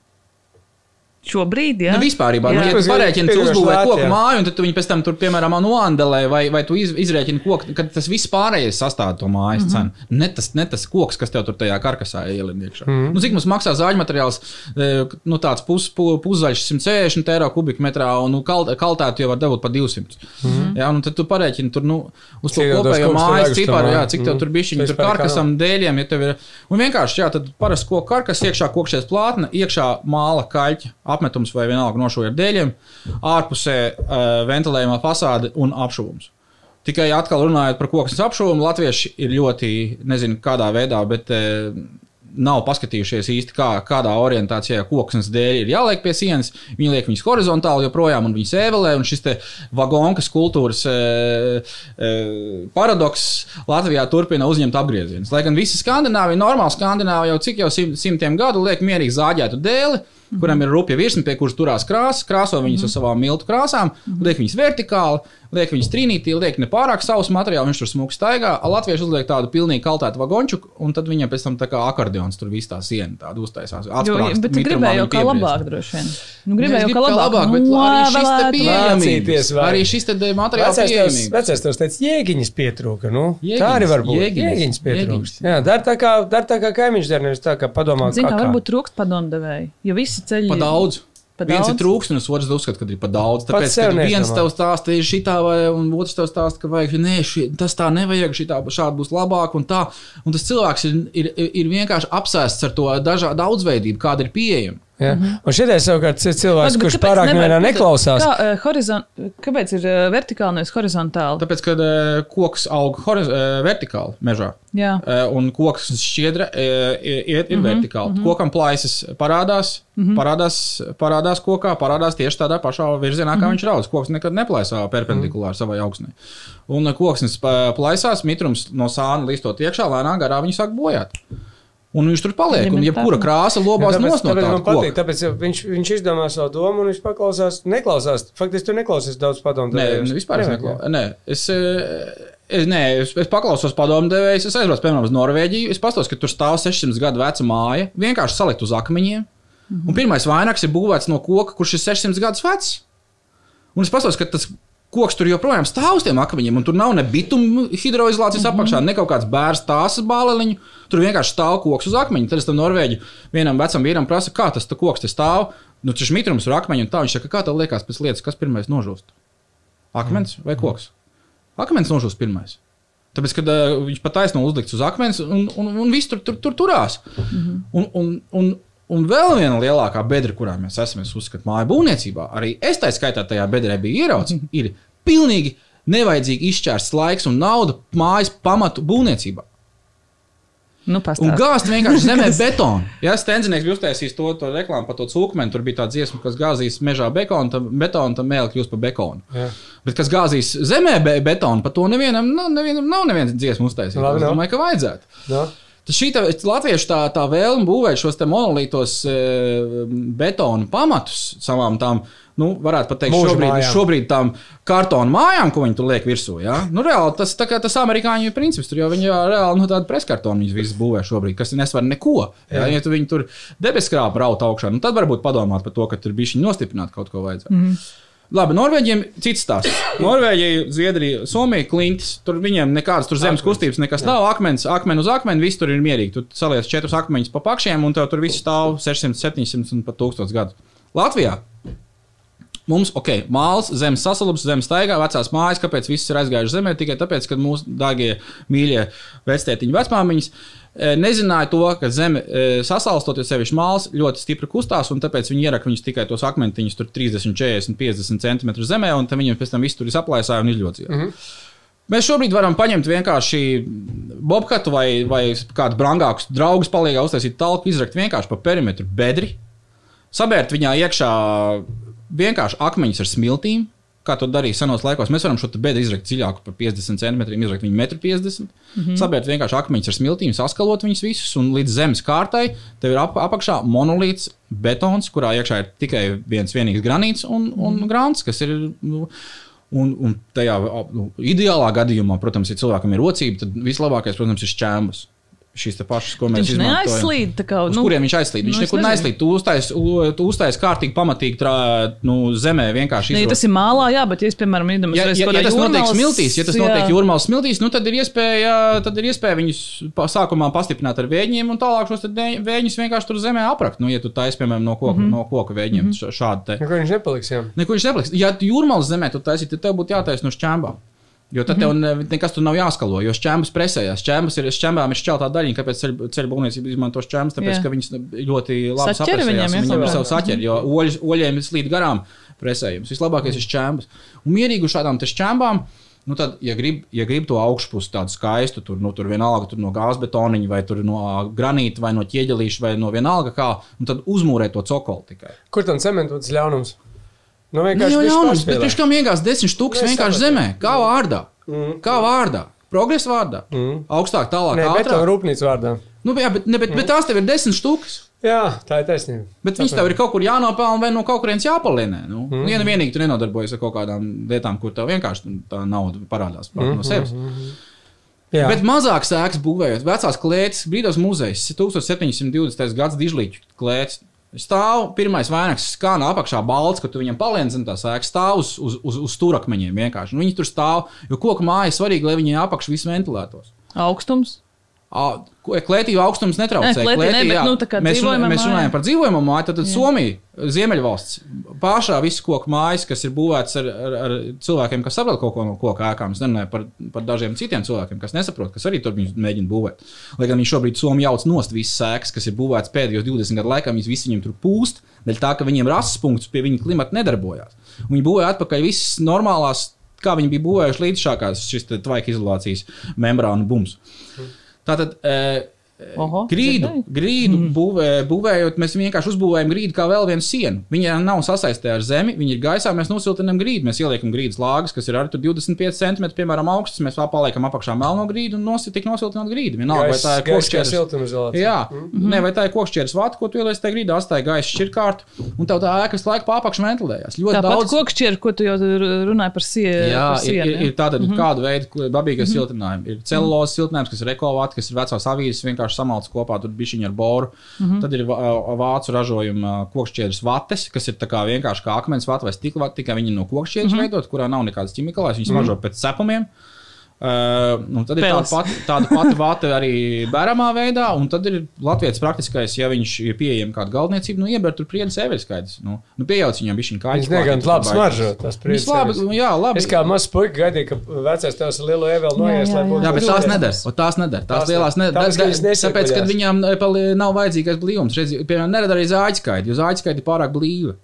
Šobrīd, jā. Nu, vispār, jā, nu, ja tu parēķini, tu uzbūvē koku lēt, māju, un tad viņi pēc tam tur, piemēram, noandelē, vai, vai tu iz, izrēķini koku, kad tas viss pārējais sastāv to mājas mm -hmm. cenu. Ne tas, ne tas koks, kas tev tur tajā karkasā ielikt iekšā. Mm -hmm. nu, cik mums maksā zāļu materiāls, e, nu, tāds pus, pu, puszaļš 160 eiro kubikmetrā, un nu, kalt, kaltētu jau var dabūt pa 200. Mm -hmm. Jā, un tad tu parēķini tur, nu, uz to kopējo mājas ciparu, jā, cik tev mm -hmm. tur bišķiņi, tur karkasam, dēļiem, ja tev ir. Un vienkārši, jā, tad parasti koku karkas iekšā kokšies plātne, iekšā māla kaļķa apmetums vai vienalga nošūja ar dēļiem, ārpusē uh, ventilējumā fasāde un apšuvums. Tikai atkal runājot par koksnes apšuvumu, latvieši ir ļoti, nezinu, kādā veidā, bet uh, nav paskatījušies īsti, kā, kādā orientācijā koksnes dēļ ir jāliek pie sienas. Viņi liek viņus horizontāli joprojām, un viņi sēvelē. Un šis vagonkas kultūras e, e, paradoks Latvijā turpina uzņemt apgriezienus. Lai gan visi skandināvi, normāli skandināvi jau cik jau simtiem gadu liek mierīgi zāģētu dēli. -hmm. kuram ir rupja virsma, pie kuras turās krāsas, krāso viņas mm -hmm. ar savām miltu krāsām, mm -hmm. liek viņas vertikāli, liek viņas trīnītī, liek ne pārāk savus materiālus, viņš tur smūgi staigā. Latvieši uzliek tādu pilnīgi kaltētu vagonču, un tad viņam pēc tam tā kā akordeons tur viss tā siena tāda uztaisās. Jo, bet tu gribēji jau kā labāk droši vien. Nu, gribēji jau kā labāk, labāk bet arī šis te pieejamības. Arī šis te materiāls pieejamības. Vecais tos teica, jēgiņas pietrūka. Nu, jēgiņas, tā arī var būt. Jēgiņas pietrūkst. Jā, dar tā kā, dar tā kā kaimiņš dar, nevis tā kā padomā. Zini, kā varbūt trūkst padomdevēji, jo visi ceļi. Pa daudz. Pa viens daudz? ir trūksnis, un otrs uzskata, ka ir par daudz. Tāpēc, ka viens tev stāsta, ir šī tā, vai otrs tev stāsta, ka vajag, nē, šī, tas tā nevajag, šī tā, šādi būs labāk, un tā. Un tas cilvēks ir, ir, ir vienkārši apsēsts ar to dažādu daudzveidību, kāda ir pieejama. Ja? Mm -hmm. Un šitais savukārt ir cilvēks, Pagaid, bet kurš pārāk nevienā neklausās. Kā, uh, horizon... Kāpēc ir uh, vertikāli nevis horizontāli? Tāpēc, kad uh, koks aug horiz, uh, vertikāli mežā, Jā. uh, un koks šķiedra uh, ir, ir Mhm, vertikāli, tad kokam plaisas parādās, parādās, parādās kokā, parādās tieši tādā pašā virzienā, kā viņš raudz. Koks nekad neplaisā perpendikulāri savai augsnei. Un uh, koksnis pa- plaisās, mitrums no sāna līstot iekšā, lēnām garā viņi sāk bojāt. Un viņš tur paliek, un jebkura krāsa lobās Ja, nos no tāpēc tā man patīk, tāpēc ja viņš, viņš izdomā savu domu un viņš paklausās, neklausās. Faktiski tu neklausies daudz padomu. Nē, nu, vispār es neklausos. Nē, es, eh, es, nē, es, es paklausos padomdevējus, es aizbraucu, piemēram, uz Norvēģiju. Es pastos, ka tur stāv 600 gadu veca māja, vienkārši salikt uz akmeņiem. Un pirmais vainags ir būvēts no koka, kurš ir 600 gadus vecs. Un es pastos, ka tas koks tur joprojām stāv uz tiem akmeņiem, un tur nav ne bituma hidroizolācijas mm -hmm. apakšā, ne kaut kāds bērns tāsas bāliņš. Tur vienkārši stāv koks uz akmeņa. Tad es tam Norvēģi vienam vecam vīram prasu, kā tas koks te stāv. Nu, tas ir mitrums ar akmeņu, un tā viņš saka, kā tev liekas pēc lietas, kas pirmais nožūst? Akmens vai koks? Akmens nožūst pirmais. Tāpēc, kad uh, viņš pat taisno uzlikts uz akmens, un, un, un viss tur, tur, tur turās. Mm -hmm. un, un, un, un vēl viena lielākā bedra, kurā mēs esam, es uzskatu, māju būvniecībā, arī es tā skaitā tajā bedrē biju ieraudzījis, ir pilnīgi nevajadzīgi izšķērsts laiks un nauda mājas pamatu būvniecībā. Nu, Un gāzt vienkārši zemē betonu. Ja Stenzinieks bija uztaisījis to, to reklāmu par to cūkmeni, tur bija tā dziesma, kas gāzīs mežā bekonu, tad betonu, tad mēlī kļūst par bekonu. Jā. Bet kas gāzīs zemē be betonu, par to nevienam, nu, nevienam nav nevienas dziesmu uztaisīt. Labi, Es nav. domāju, ka vajadzētu. No? Šī tā, latviešu tā, tā vēlme būvēt šos te monolītos e, betonu pamatus savām tām, nu, varētu pat teikt, Mūža šobrīd, mājām. šobrīd tām kartonu mājām, ko viņi tur liek virsū. Ja? Nu, reāli tas, tā kā tas amerikāņu princips, tur jau viņi jau reāli no tāda preskartona viņas visas būvē šobrīd, kas nesvar neko. Ja, ja tu viņi tur debeskrāpā raut augšā, nu, tad varbūt padomāt par to, ka tur bija šī nostiprināt kaut ko vajadzētu. Mm -hmm. Labi, Norvēģiem cits stāsts. Norvēģija, Zviedrija, Somija, Klintis. Tur viņiem nekādas tur zemes kustības, nekas nav. Akmens, akmens uz akmeni, viss tur ir mierīgi. Tu saliec četrus akmeņus pa pakšiem, un tev tur viss stāv 600, 700 un pat 1000 gadus. Latvijā Mums, ok, māls, zemes sasalubs, zemes staigā, vecās mājas, kāpēc viss ir aizgājuši zemē, tikai tāpēc, ka mūsu dārgie mīļie vectētiņu vecmāmiņas e, nezināja to, ka zeme sasalstot, jo sevišķi māls ļoti stipri kustās, un tāpēc viņi ieraka viņus tikai tos akmentiņus tur 30, 40, 50 cm zemē, un tad viņiem pēc tam viss tur aplaisāja un izļodzīja. Mm -hmm. Mēs šobrīd varam paņemt vienkārši bobkatu vai, vai kādu brangāku draugu palīdzību, uztaisīt talku, izrakt vienkārši pa perimetru bedri, sabērt viņā iekšā vienkārši akmeņus ar smiltīm. Kā to darīja senos laikos, mēs varam šo bedri izrakt dziļāku par 50 centimetriem, izrakt viņu 1,50 m. Mm -hmm. Sabērt vienkārši akmeņus ar smiltīm, saskalot viņus visus, un līdz zemes kārtai tev ir ap, apakšā monolīts, betons, kurā iekšā ir tikai viens vienīgs granīts un, un grāns, kas ir. Nu, Un, un tajā nu, ideālā gadījumā, protams, ja cilvēkam ir rocība, tad vislabākais, protams, ir šķēmas. Šīs te pašas, ko mēs Viņš izmantojam. neaizslīd. tā Kā, nu, kuriem viņš aizslīd? Viņš nu, nekur neaizslīd. Tu uztais, tu uztais kārtīgi, pamatīgi trā, nu, zemē vienkārši Ne, ja izrot. tas ir mālā, jā, bet, ja es, piemēram, iedomājos, Ja, ja, ja tas notiek smiltīs, ja tas notiek jūrmālas smiltīs, nu, tad, ir iespēja, tad ir iespēja viņus pa, sākumā pastiprināt ar vēģiem, un tālāk šos vēģus vienkārši tur zemē aprakt. Nu, ja tu taisi, piemēram, no koka, mm -hmm. no koka vēģiem mm -hmm. šādi te. Neko viņš nepaliks. Jā. Neko viņš nepaliks. Ja tu jūrmālas zemē tu taisi, tad tev būtu jātaisa no šķēmbām. Jo tad tev ne, nekas tur nav jāskalo, jo šķēmas presējās. Šķēmas ir, šķēmām ir šķeltā daļiņa, kāpēc ceļu, būvniecība izmanto šķēmas, tāpēc, Jā. ka viņas ļoti labi jā, Viņam ir savs saķeri, jo oļ, oļiem slīd garām presējums. Vislabākais ir šķēmas. Un mierīgi uz šādām te šķēmām. Nu tad, ja grib, ja grib to augšpusi tādu skaistu, tur, nu, tur vienalga tur no gāzbetoniņa, vai tur no granīta, vai no ķieģelīša, vai no vienalga kā, un tad uzmūrē to cokolu tikai. Kur tam cementam tas ļaunums? Nu, Nu, vienkārši jau jaunums, bet viņš kam iegās desmit stūks Nu, es vienkārši sapratu. zemē, kā vārdā. Mm. Kā vārdā? Progresa vārdā. Mm. Augstāk, tālāk, tā ātrāk. rūpnīca vārdā. Nu, jā, bet, ne, bet, bet tās tev ir desmit stūks. Jā, tā ir taisnība. Bet viņas tev ir kaut kur jānopelna vai no kaut kurienes jāpalienē. Nu, mm. Ja vienīgi tu nenodarbojies ar kaut kādām lietām, kur tev vienkārši tā nauda parādās mm -hmm. no sevis. Jā, Bet mazāk sēks būvējot. Vecās klētas, brīvdabas muzejs, 1720. gads dižlīķu klētas. Stāv pirmais vainags, no apakšā balts, ka tu viņam paliec zem tā sēka, stāv uz, uz, uz, uz stūrakmeņiem vienkārši. Nu, viņi tur stāv, jo koku māja ir svarīga, lai viņi apakšā visu ventilētos. Augstums. Klētīju augstums netraucē. Nē, klētī ne, bet, nu, mēs, dzīvojamā mēs runājam par dzīvojamo māju, tad, tad Somija, Ziemeļvalsts, pašā visu koku mājas, kas ir būvēts ar, ar, ar cilvēkiem, kas saprot kaut ko no koku ēkām. Es nerunāju par, par dažiem citiem cilvēkiem, kas nesaprot, kas arī tur mēģina būvēt. Lai gan viņi šobrīd Somijā jauc nost visas sēklas, kas ir būvētas pēdējos 20 gadu laikā, viņas visi viņiem tur pūst, dēļ tā, ka viņiem rases punkts pie viņa klimata nedarbojās. Un Viņi būvēja atpakaļ visas normālās, kā viņi bija būvējuši līdz šākās šis te tvaika izolācijas membrānu bums. Tātad. tehát Oho, Grīdu, grīdu būvē, būvējot, mēs vienkārši uzbūvējam grīdu kā vēl vienu sienu. Viņa nav sasaistīta ar zemi, viņa ir gaisā, mēs nosiltinām grīdu. Mēs ieliekam grīdas lāgas, kas ir arī tur 25 cm, piemēram, augstas. Mēs vēl paliekam apakšā melno grīdu un nosit, tik nosiltināt grīdu. Vienalga, vai tā ir kokšķēras. siltumizolācija. Jā, mm ne, vai tā ir kokšķēras vata, ko tu ieliec tajā grīdā, atstāja gaisa šķirkārtu, un tev tā ēka visu laiku pa apakšu ventilējās. Ļoti Tāpat daudz kokšķieri, ko tu jau runāji par sienu. Jā, par ir, sienu, ir, ir tāda mm -hmm. kāda veida dabīgais mm -hmm. siltinājums. Ir celulozes siltinājums, kas ir ekovāts, kas ir vecās avīzes, vienkārši samalts kopā, ar boru. Mm -hmm. Tad ir vā- vācu ražojuma kokšķieres vates, kas ir kā vienkārši kā akmens vata vai stikla vata, tikai viņi no kokšķieres mm -hmm. veidot, kurā nav nekādas ķimikālās, viņas mm -hmm. ražo pēc cepumiem. Uh, un tad ir tāda pati, tāda pati vata arī bērnamā veidā, un tad ir Latvijas praktiskais, ja viņš ir pieejams kāda galdniecība, nu ieber tur priedes eveļas skaidrs. Nu, nu pieejauc viņam bišķiņ kā Viņš negan labi smaržo. Tas Viņš labi, jā, labi. Es kā mazs puika gaidīju, ka vecais tevs ar lielu evēlu noies, lai būtu. Jā, bet tās nedara. Tās nedara. Tās Tās lielās ne- nedara. tāpēc, kad viņām e, nav vajadzīgais blīvums, redz, piemēram, nedara arī zāģiskaidi, jo zāģiskaidi ir pārāk blīva.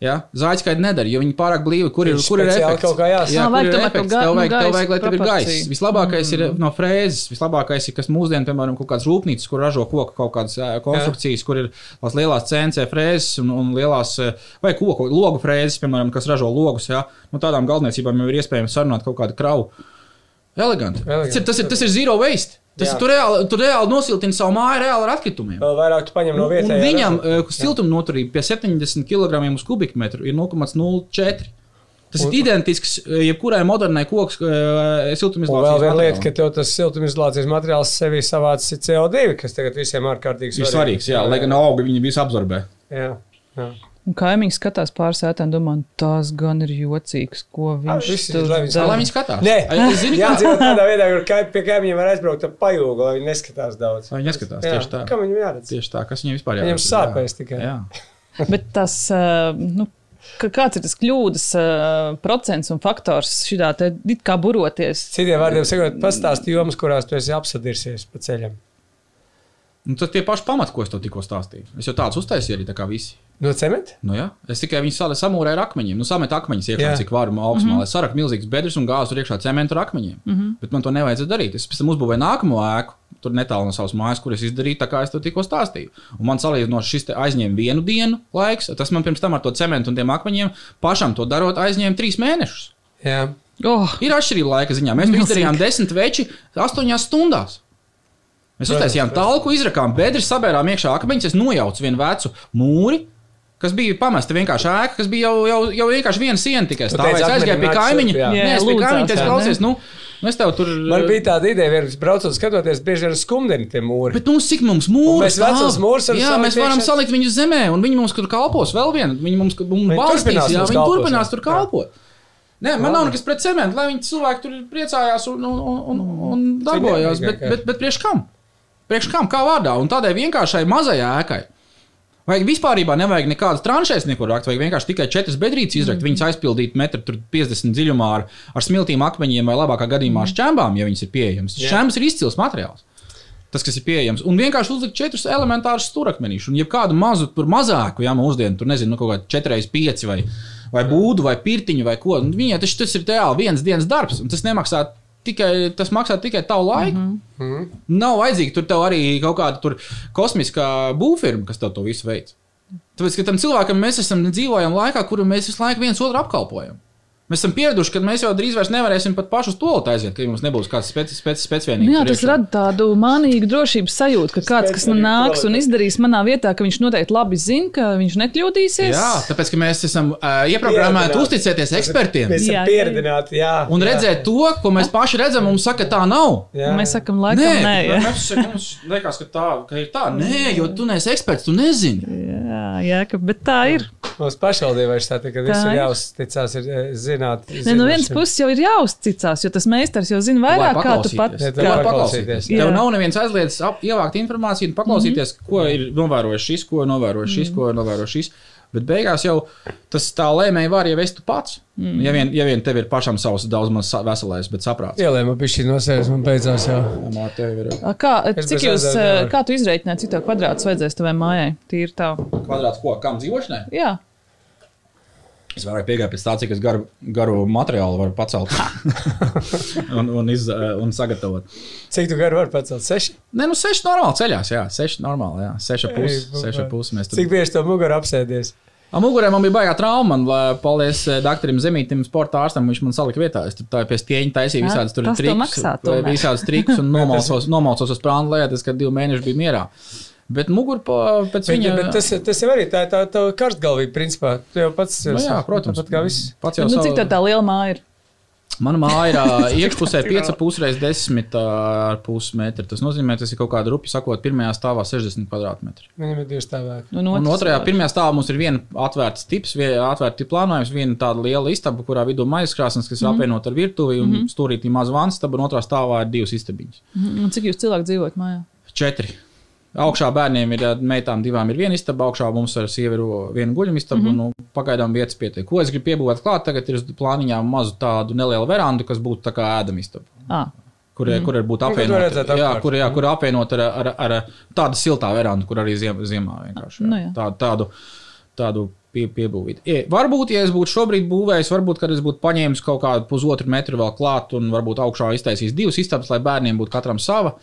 Ja? Zāģiskaidi nedara, jo viņi pārāk blīvi. Kur ir, Viņš kur ir efekts? kaut kā jāsaka. Jā, to efekts? ga- Tev vajag, nu, tev vajag, lai gaisa tev ir gaiss. Vislabākais ir no frēzes, vislabākais ir, kas mūsdien, piemēram, kaut kādas rūpnīcas, kur ražo koku kaut kādas konstrukcijas, kur ir tās lielās CNC frēzes un, un lielās, vai koku logu frēzes, piemēram, kas ražo logus. Ja? No tādām galvniecībām jau ir iespējams sarunāt kaut kādu kravu. Eleganti. Eleganti. Tas ir, tas ir, tas ir zero waste. Tas tu reāli, tu reāli nosiltini savu māju reāli ar atkritumiem. Vēl vairāk tu paņem no Un, un vietējā. viņam uh, siltumnoturība pie 70 kg uz kubikmetru ir 0,04. Tas ir identisks eh, jebkurai modernai koks uh, Un vēl siltumizolācijas viena lieta, materiālam. ka tev tas siltumizolācijas materiāls sevī savāds ir CO2, kas tagad visiem ārkārtīgi ir svarīgs, jā, lai gan auga viņi visu absorbē. Jā, jā. Un kaimiņš skatās pāri sētām, domā, tas gan ir jocīgs, ko viņš tur viņš- Lai dara. viņi skatās. Nē, jā, kā dzīvo tādā veidā, kur kai, pie kaimiņiem var aizbraukt ar pajūgu, lai viņi neskatās daudz. Lai viņi neskatās, Jā, tieši tā. Kam viņi jāredz? Tieši tā, kas viņiem vispār Viņiem jādara. sāpēs tikai. Jā. Bet tas, ā, nu, ka kāds ir tas kļūdas ā, procents un faktors šitā te it kā buroties? Citiem vārdiem sakot, pastāsti jomas, kurās tu esi apsadirsies pa ceļam. Un tas tie paši pamati, ko es tev tikko stāstīju. Es jau tādus uztaisīju arī tā kā visi. No cementa? Nu, jā. es tikai viņu samūrēju ar akmeņiem. Nu, samet akmeņus iekšā, Jā. cik varu augstumā, mm -hmm. lai saraktu milzīgas bedres un gāzu iekšā cementu ar akmeņiem. Mm -hmm. Bet man to nevajadzēja darīt. Es pēc tam uzbūvēju nākamo ēku, tur netālu no savas mājas, kur es izdarīju tā, kā es to tikko stāstīju. Un man salīdzinoši šis te aizņēma vienu dienu laiks. Tas man pirms tam ar to cementu un tiem akmeņiem pašam to darot aizņēma trīs mēnešus. Jā. Oh, Ir atšķirība laika ziņā. Mēs to izdarījām desmit veči, astoņās stundās. Mēs uztaisījām talku, izrakām bedres, sabērām iekšā akmeņus, es nojaucu vienu vecu mūri. Kas bija pamesta vienkārši ēka, kas bija jau, jau, jau vienkārši viena siena tikai stāvēja. Es aizgāju pie kaimiņa. nāc, jā. Nē, Jā, pie kaimiņa jā, klausies, nu, nu, es tev tur. Man bija tāda ideja, vienkārši braucot, skatoties, bieži vien skumdeni tie mūri. Bet mums cik mums mūri? Mēs vecos mūrus varam Jā, mēs varam salikt viņus zemē, un viņi mums tur kalpos vēl vienu. Viņi mums, mums balstīs, jā, viņi kalpos, turpinās jā. tur kalpot. Nē, man nav nekas pret cementu, lai viņi cilvēki tur priecājās un, un, un, un, darbojās. Bet, bet, bet priekš kam? Priekš kam? Kā vārdā? Un tādai vienkāršai mazai ēkai. Vajag vispār nevajag nekādas tranšēs, nekur rakt. Vajag vienkārši tikai četras bedrītes izrakt. Mm. Viņas aizpildīt metru tur 50 dziļumā ar, ar smiltīm, akmeņiem vai labākā gadījumā ar šķembām, ja viņas ir pieejamas. Jā. Šķembas ir izcils materiāls. Tas, kas ir pieejams, un vienkārši uzlikt četrus elementārus stūrakmeņus, un jebkādu mazu, tur mazāku, ja mūsdienu, tur nezinu, nu, kaut kāda 4x5 vai, vai būdu, vai pirtiņu, vai ko. Viņai tas, tas ir reāli viens dienas darbs, un tas nemaksā tikai, tas maksā tikai tavu laiku. Mm -hmm. Nav vajadzīgi tur arī kaut kāda kosmiskā būvfirma, kas tev to visu veids. Tāpēc, ka tam cilvēkam mēs esam dzīvojam laikā, kuru mēs visu laiku viens otru apkalpojam. Mēs esam pieraduši, ka mēs jau drīz vairs nevarēsim pat pašu stolot aiziet, ka mums nebūs kāds speci, speci, specifiks. Nu jā, tas rada tādu mānīgu drošības sajūtu, ka kāds, kas nāks un izdarīs manā vietā, ka viņš noteikti labi zina, ka viņš nekļūdīsies. Jā, tāpēc, ka mēs esam uh, ieprogrammēti uzticēties ekspertiem Mēs Jā, jā, esam jā. pieredzināti, jā. un jā, redzēt to, ko mēs paši redzam, mums saka, tā nav. jā. Mēs sakam, laikam, nē, nē jā. mēs sakām, mums liekas, ka tā ka ir tā. Nē, jo tu neesi eksperts, tu nezini. jā, jā, ka, bet tā ir. Mums pašvaldībai ir tā, ka visur ir. jāuzticās, ir, eh, zina zinātu. Ne, no vienas puses jau ir jāuzticas, jo tas meistars jau zina vairāk, kā tu pat. Jā, Tu tā vari kā paklausīties. paklausīties, Tev jā. nav neviens aizliedzis ievākt informāciju un paklausīties, mm -hmm. ko ir novērojis šis, ko ir novērojis šis, ko ir novērojis šis. Bet beigās jau tas tā lēmēji var esi tu pats. Mm. Ja, vien, ja vien tev ir pašam savs daudz maz veselais, bet saprāts. Ielēma bija šī no sevis un beidzās jau. Jā, tev ir Kā, Es cik jūs, eh, kā tu izreikināji, cik tev kvadrāts vajadzēs tavai mājai? Tīri tā. kvadrāts, ko kam dzīvošanai. Jā, Es vairāk piegāju pēc tā, cik es garu, garu materiālu varu pacelt un, un, iz, un sagatavot. Cik tu gari vari pacelt? Seši? Nē, nu, seši normāli ceļās, jā, seši normāli, jā, seši pusi, Ei, seši pusi. Mēs tur Cik bieži to muguru apsēdies? Ar mugurē man bija baigā trauma. Man, lai- paldies eh, doktoram Zemītam, sporta ārstam. Viņš man salika vietā. Es tur tā pie stieņa taisīju visādas trikus, maksā visādas trikus un nomaucos, nomaucos uz prāna lietas, kad divi mēneši bija mierā. Bet mugurā pēc Bet, viņa. bet tas, tas jau arī tā tā, tā karstgalvība, principā. Tu jau pats Nu, jā, protams. Tāpat kā viss. Pats jau nu, savu- cik tev tā liela māja ir? Mana māja ir iekšpusē 5,5 reizes 10,5 metri. Tas nozīmē, tas ir kaut kāda rupi sakot, pirmajā stāvā 60 kvadrātmetri. Viņam ir divi stāvēki. Un, Un otrs otrajā, pirmajā stāvā mums ir viena atvērta tips, viena atvērta plānojums, viena tāda liela istaba, kurā vidū maizes krāsnes, kas ir Mhm. apvienota ar virtuvi, un stūrītī maza vans istaba, un otrā stāvā ir divas istabiņas. Mhm, Un cik jūs cilvēki dzīvojat mājā? Četri. Augšā bērniem ir meitām, divām ir viena istaba, augšā mums ar sievu viena guļama istaba. Mm -hmm. nu, pagaidām vietas pietiek. Ko es gribu piebūvēt klāt, tagad ir plāniņā mazu tādu nelielu verandu, kas būtu tā kā ēdama istaba. Ah, Kur, mm. kur ir būt apvienota redzēt jā, kur, jā, kur apvienot ar, ar, ar, ar tādu siltā verandu, kur arī ziem, ziemā vienkārši. Nu, jā. jā. tādu, tādu, tādu pie, piebūvīt. Ja, varbūt, ja es būtu šobrīd būvējis, varbūt, kad es būtu paņēmis kaut kādu pusotru metru vēl klāt un varbūt augšā iztaisījis divas istabas, lai bērniem būtu katram sava.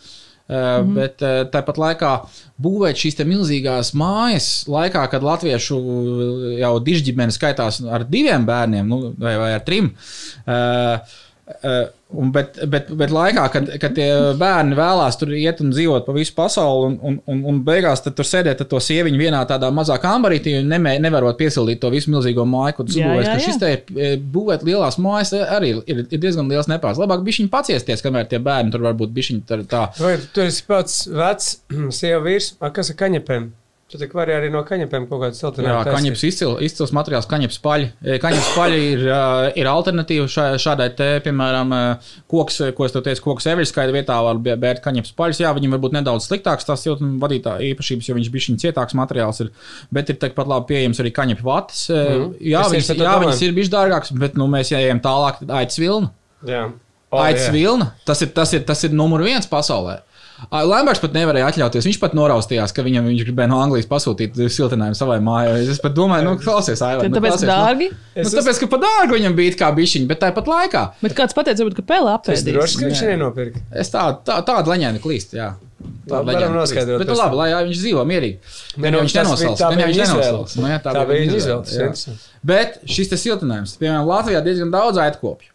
Mm. -hmm. Bet eh, tāpat laikā būvēt šīs milzīgās mājas, laikā, kad latviešu jau dižģimene skaitās ar diviem bērniem nu, vai, vai ar trim. Uh, un, bet, bet, bet laikā, kad, kad tie bērni vēlās tur iet un dzīvot pa visu pasauli, un, un, un, un beigās tur sēdēt ar to sieviņu vienā tādā mazā kambarītī, un nemē, nevarot piesildīt to visu milzīgo māju, ko tu Jā, būvēsi. jā, Ka jā. šis te e, būvēt lielās mājas e, arī ir, ir diezgan liels nepārāds. Labāk bija viņi paciesties, kamēr tie bērni tur varbūt bija tā. tā. Vai tu esi pats vecs, sieva vīrs, a, kas ar kaņepēm? Tu tik vari arī no kaņepēm kaut kādu Jā, siltinājumu. kaņepes izcils, izcils materiāls, kaņepes paļi. E, Kaņepes paļi ir, ā, ir alternatīva šā, šādai te, piemēram, ā, koks, ko es teicu, koks everskaida vietā var bē- bērt kaņepes paļus. Jā, viņam varbūt nedaudz sliktāks tās siltuma vadītāja īpašības, jo viņš bija viņa cietāks materiāls, ir, bet ir tikpat labi pieejams arī kaņepes vatis. Mm. Jā, Es viņas, jā, viņas ir bišķi dārgākas, bet nu, mēs ejam tālāk, aicis vilna. Jā. Aicis vilna, tas ir, tas, ir, tas ir numur viens pasaulē. Ā, Lamberts pat nevarēja atļauties. Viņš pat noraustījās, ka viņam viņš gribēja no Anglijas pasūtīt siltinājumu savai mājai. Es pat domāju, nu, klausies, Aivar. Tad Nu, tāpēc klausies, dārgi. Nu, nu, tāpēc, ka par dārgu viņam bija kā bišķiņi, bet tāpat laikā. Bet kāds pateica, varbūt, ka pēlē Tas ir droši, apēdīs. ka viņš nenopirka. Es tā, tā, tādu leņķēnu klīst. Jā. Labi, varam noskaidrot Bet, nu, labi, lai jā, viņš dzīvo mierīgi. Ne, nu, viņš bija- tā bija viņš izvēle. Nu, jā, Tā bija viņa izvēle. Bet šis te siltinājums, piemēram, Latvijā diezgan daudz aitkopju.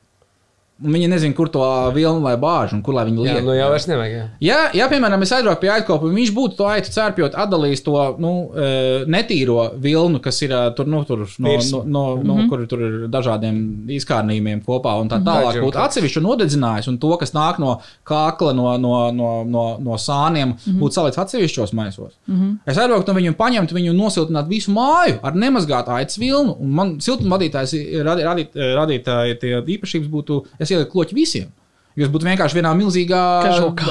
Viņi nezina, kur to vilnu lai bāž un kur lai viņi Jā, liek. nu jau vairs nevajag. Jā. Ja, ja piemēram, es aizbraucu pie aitkopa, un viņš būtu to aitu cērpjot, atdalījis to nu, e, netīro vilnu, kas ir e, tur, nu, tur no, no, no, no, mm -hmm. kur tur ir dažādiem izkārnījumiem kopā, un tā tālāk būtu atsevišķi un nodedzinājis, un to, kas nāk no kākla, no, no, no, no, no sāniem, mm -hmm. būtu salicis atsevišķos maisos. Mm -hmm. Es aizbraucu no viņu, paņemt viņu un nosiltināt visu māju ar nemazgātu aitas vilnu, un man siltumvadītājs radi- radīt, radītāji tie īpašības būtu, es ieliku kloķi visiem. Jūs būtu vienkārši vienā milzīgā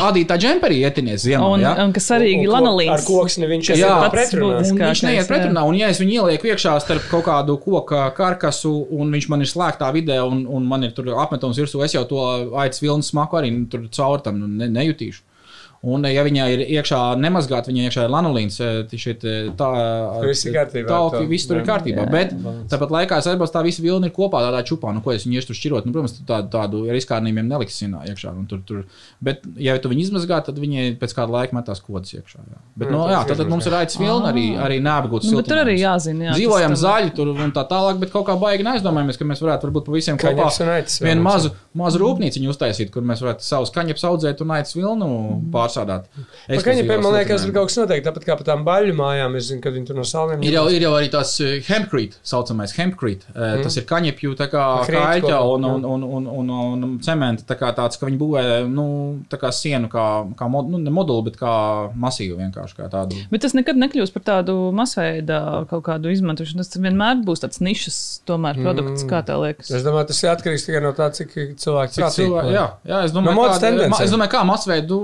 adītā džemperī ietinies ziemā. Un, ja? un kas arī ko- lanolīns. Ar koksni viņš ir ir Jā, pretrunā. viņš neiet jā. pretrunā, un ja es viņu ielieku iekšā starp kaut kādu koku karkasu, un viņš man ir slēgtā vidē, un, un man ir tur apmetums virsū, es jau to aicis vilnu smaku arī nu, tur caur tam nu, ne, nejutīšu. Un, ja viņai ir iekšā nemazgāt, viņai iekšā ir lanolīns, eh, šeit, tā Tur viss ir kārtībā Tā, viss tur ir Jā. kārtībā. Jā, Bet balans. tāpat laikā es atbalstu, tā visa vilna ir kopā tādā čupā, nu, ko es viņu iešu šķirot. Nu, protams, tu tādu, tādu ar izkārnījumiem neliks sinā iekšā. un Tur, tur. Bet, ja tu viņu izmazgā, tad viņi pēc kāda laika metās kodas iekšā. Jā. Bet, Jā, no, tas jā, tad, tad mums ir aicis vilna arī, arī neapgūts. Nu, bet tur arī jāzina. Jā, Dzīvojam zaļi tur un tā tālāk, bet kaut kā baigi neaizdomājamies, ka mēs varētu varbūt pa visiem kopā vienu mazu mazu rūpnīcu uztaisīt, kur mēs varētu savus kaņepes audzēt un aitas vilnu pārsādāt. Pa kaņepēm, man liekas, ir kaut kas noteikti, tāpat kā pa tām baļu mājām, es zinu, kad viņi tur no saliem. Ir jau, ir jau arī tas hempkrīt, saucamais hempkrīt. Mm. Tas ir kaņepju tā kā kaļķa un, un, un, un, un, un, un cementa, tā kā tāds, ka viņi būvē, nu, tā kā sienu, kā, kā mod, nu, ne moduli, bet kā masīvu vienkārši kā tādu. Bet tas nekad nekļūs par tādu masveida kaut kādu izmantošanu. Tas vienmēr būs tāds nišas tomēr produkts, mm. kā tā liekas. Es domāju, tas ir atkarīgs tikai no tā, cik cilvēki cik cilvēki. Jā, jā, es domāju, no kāda, ma, es domāju, kā masveidu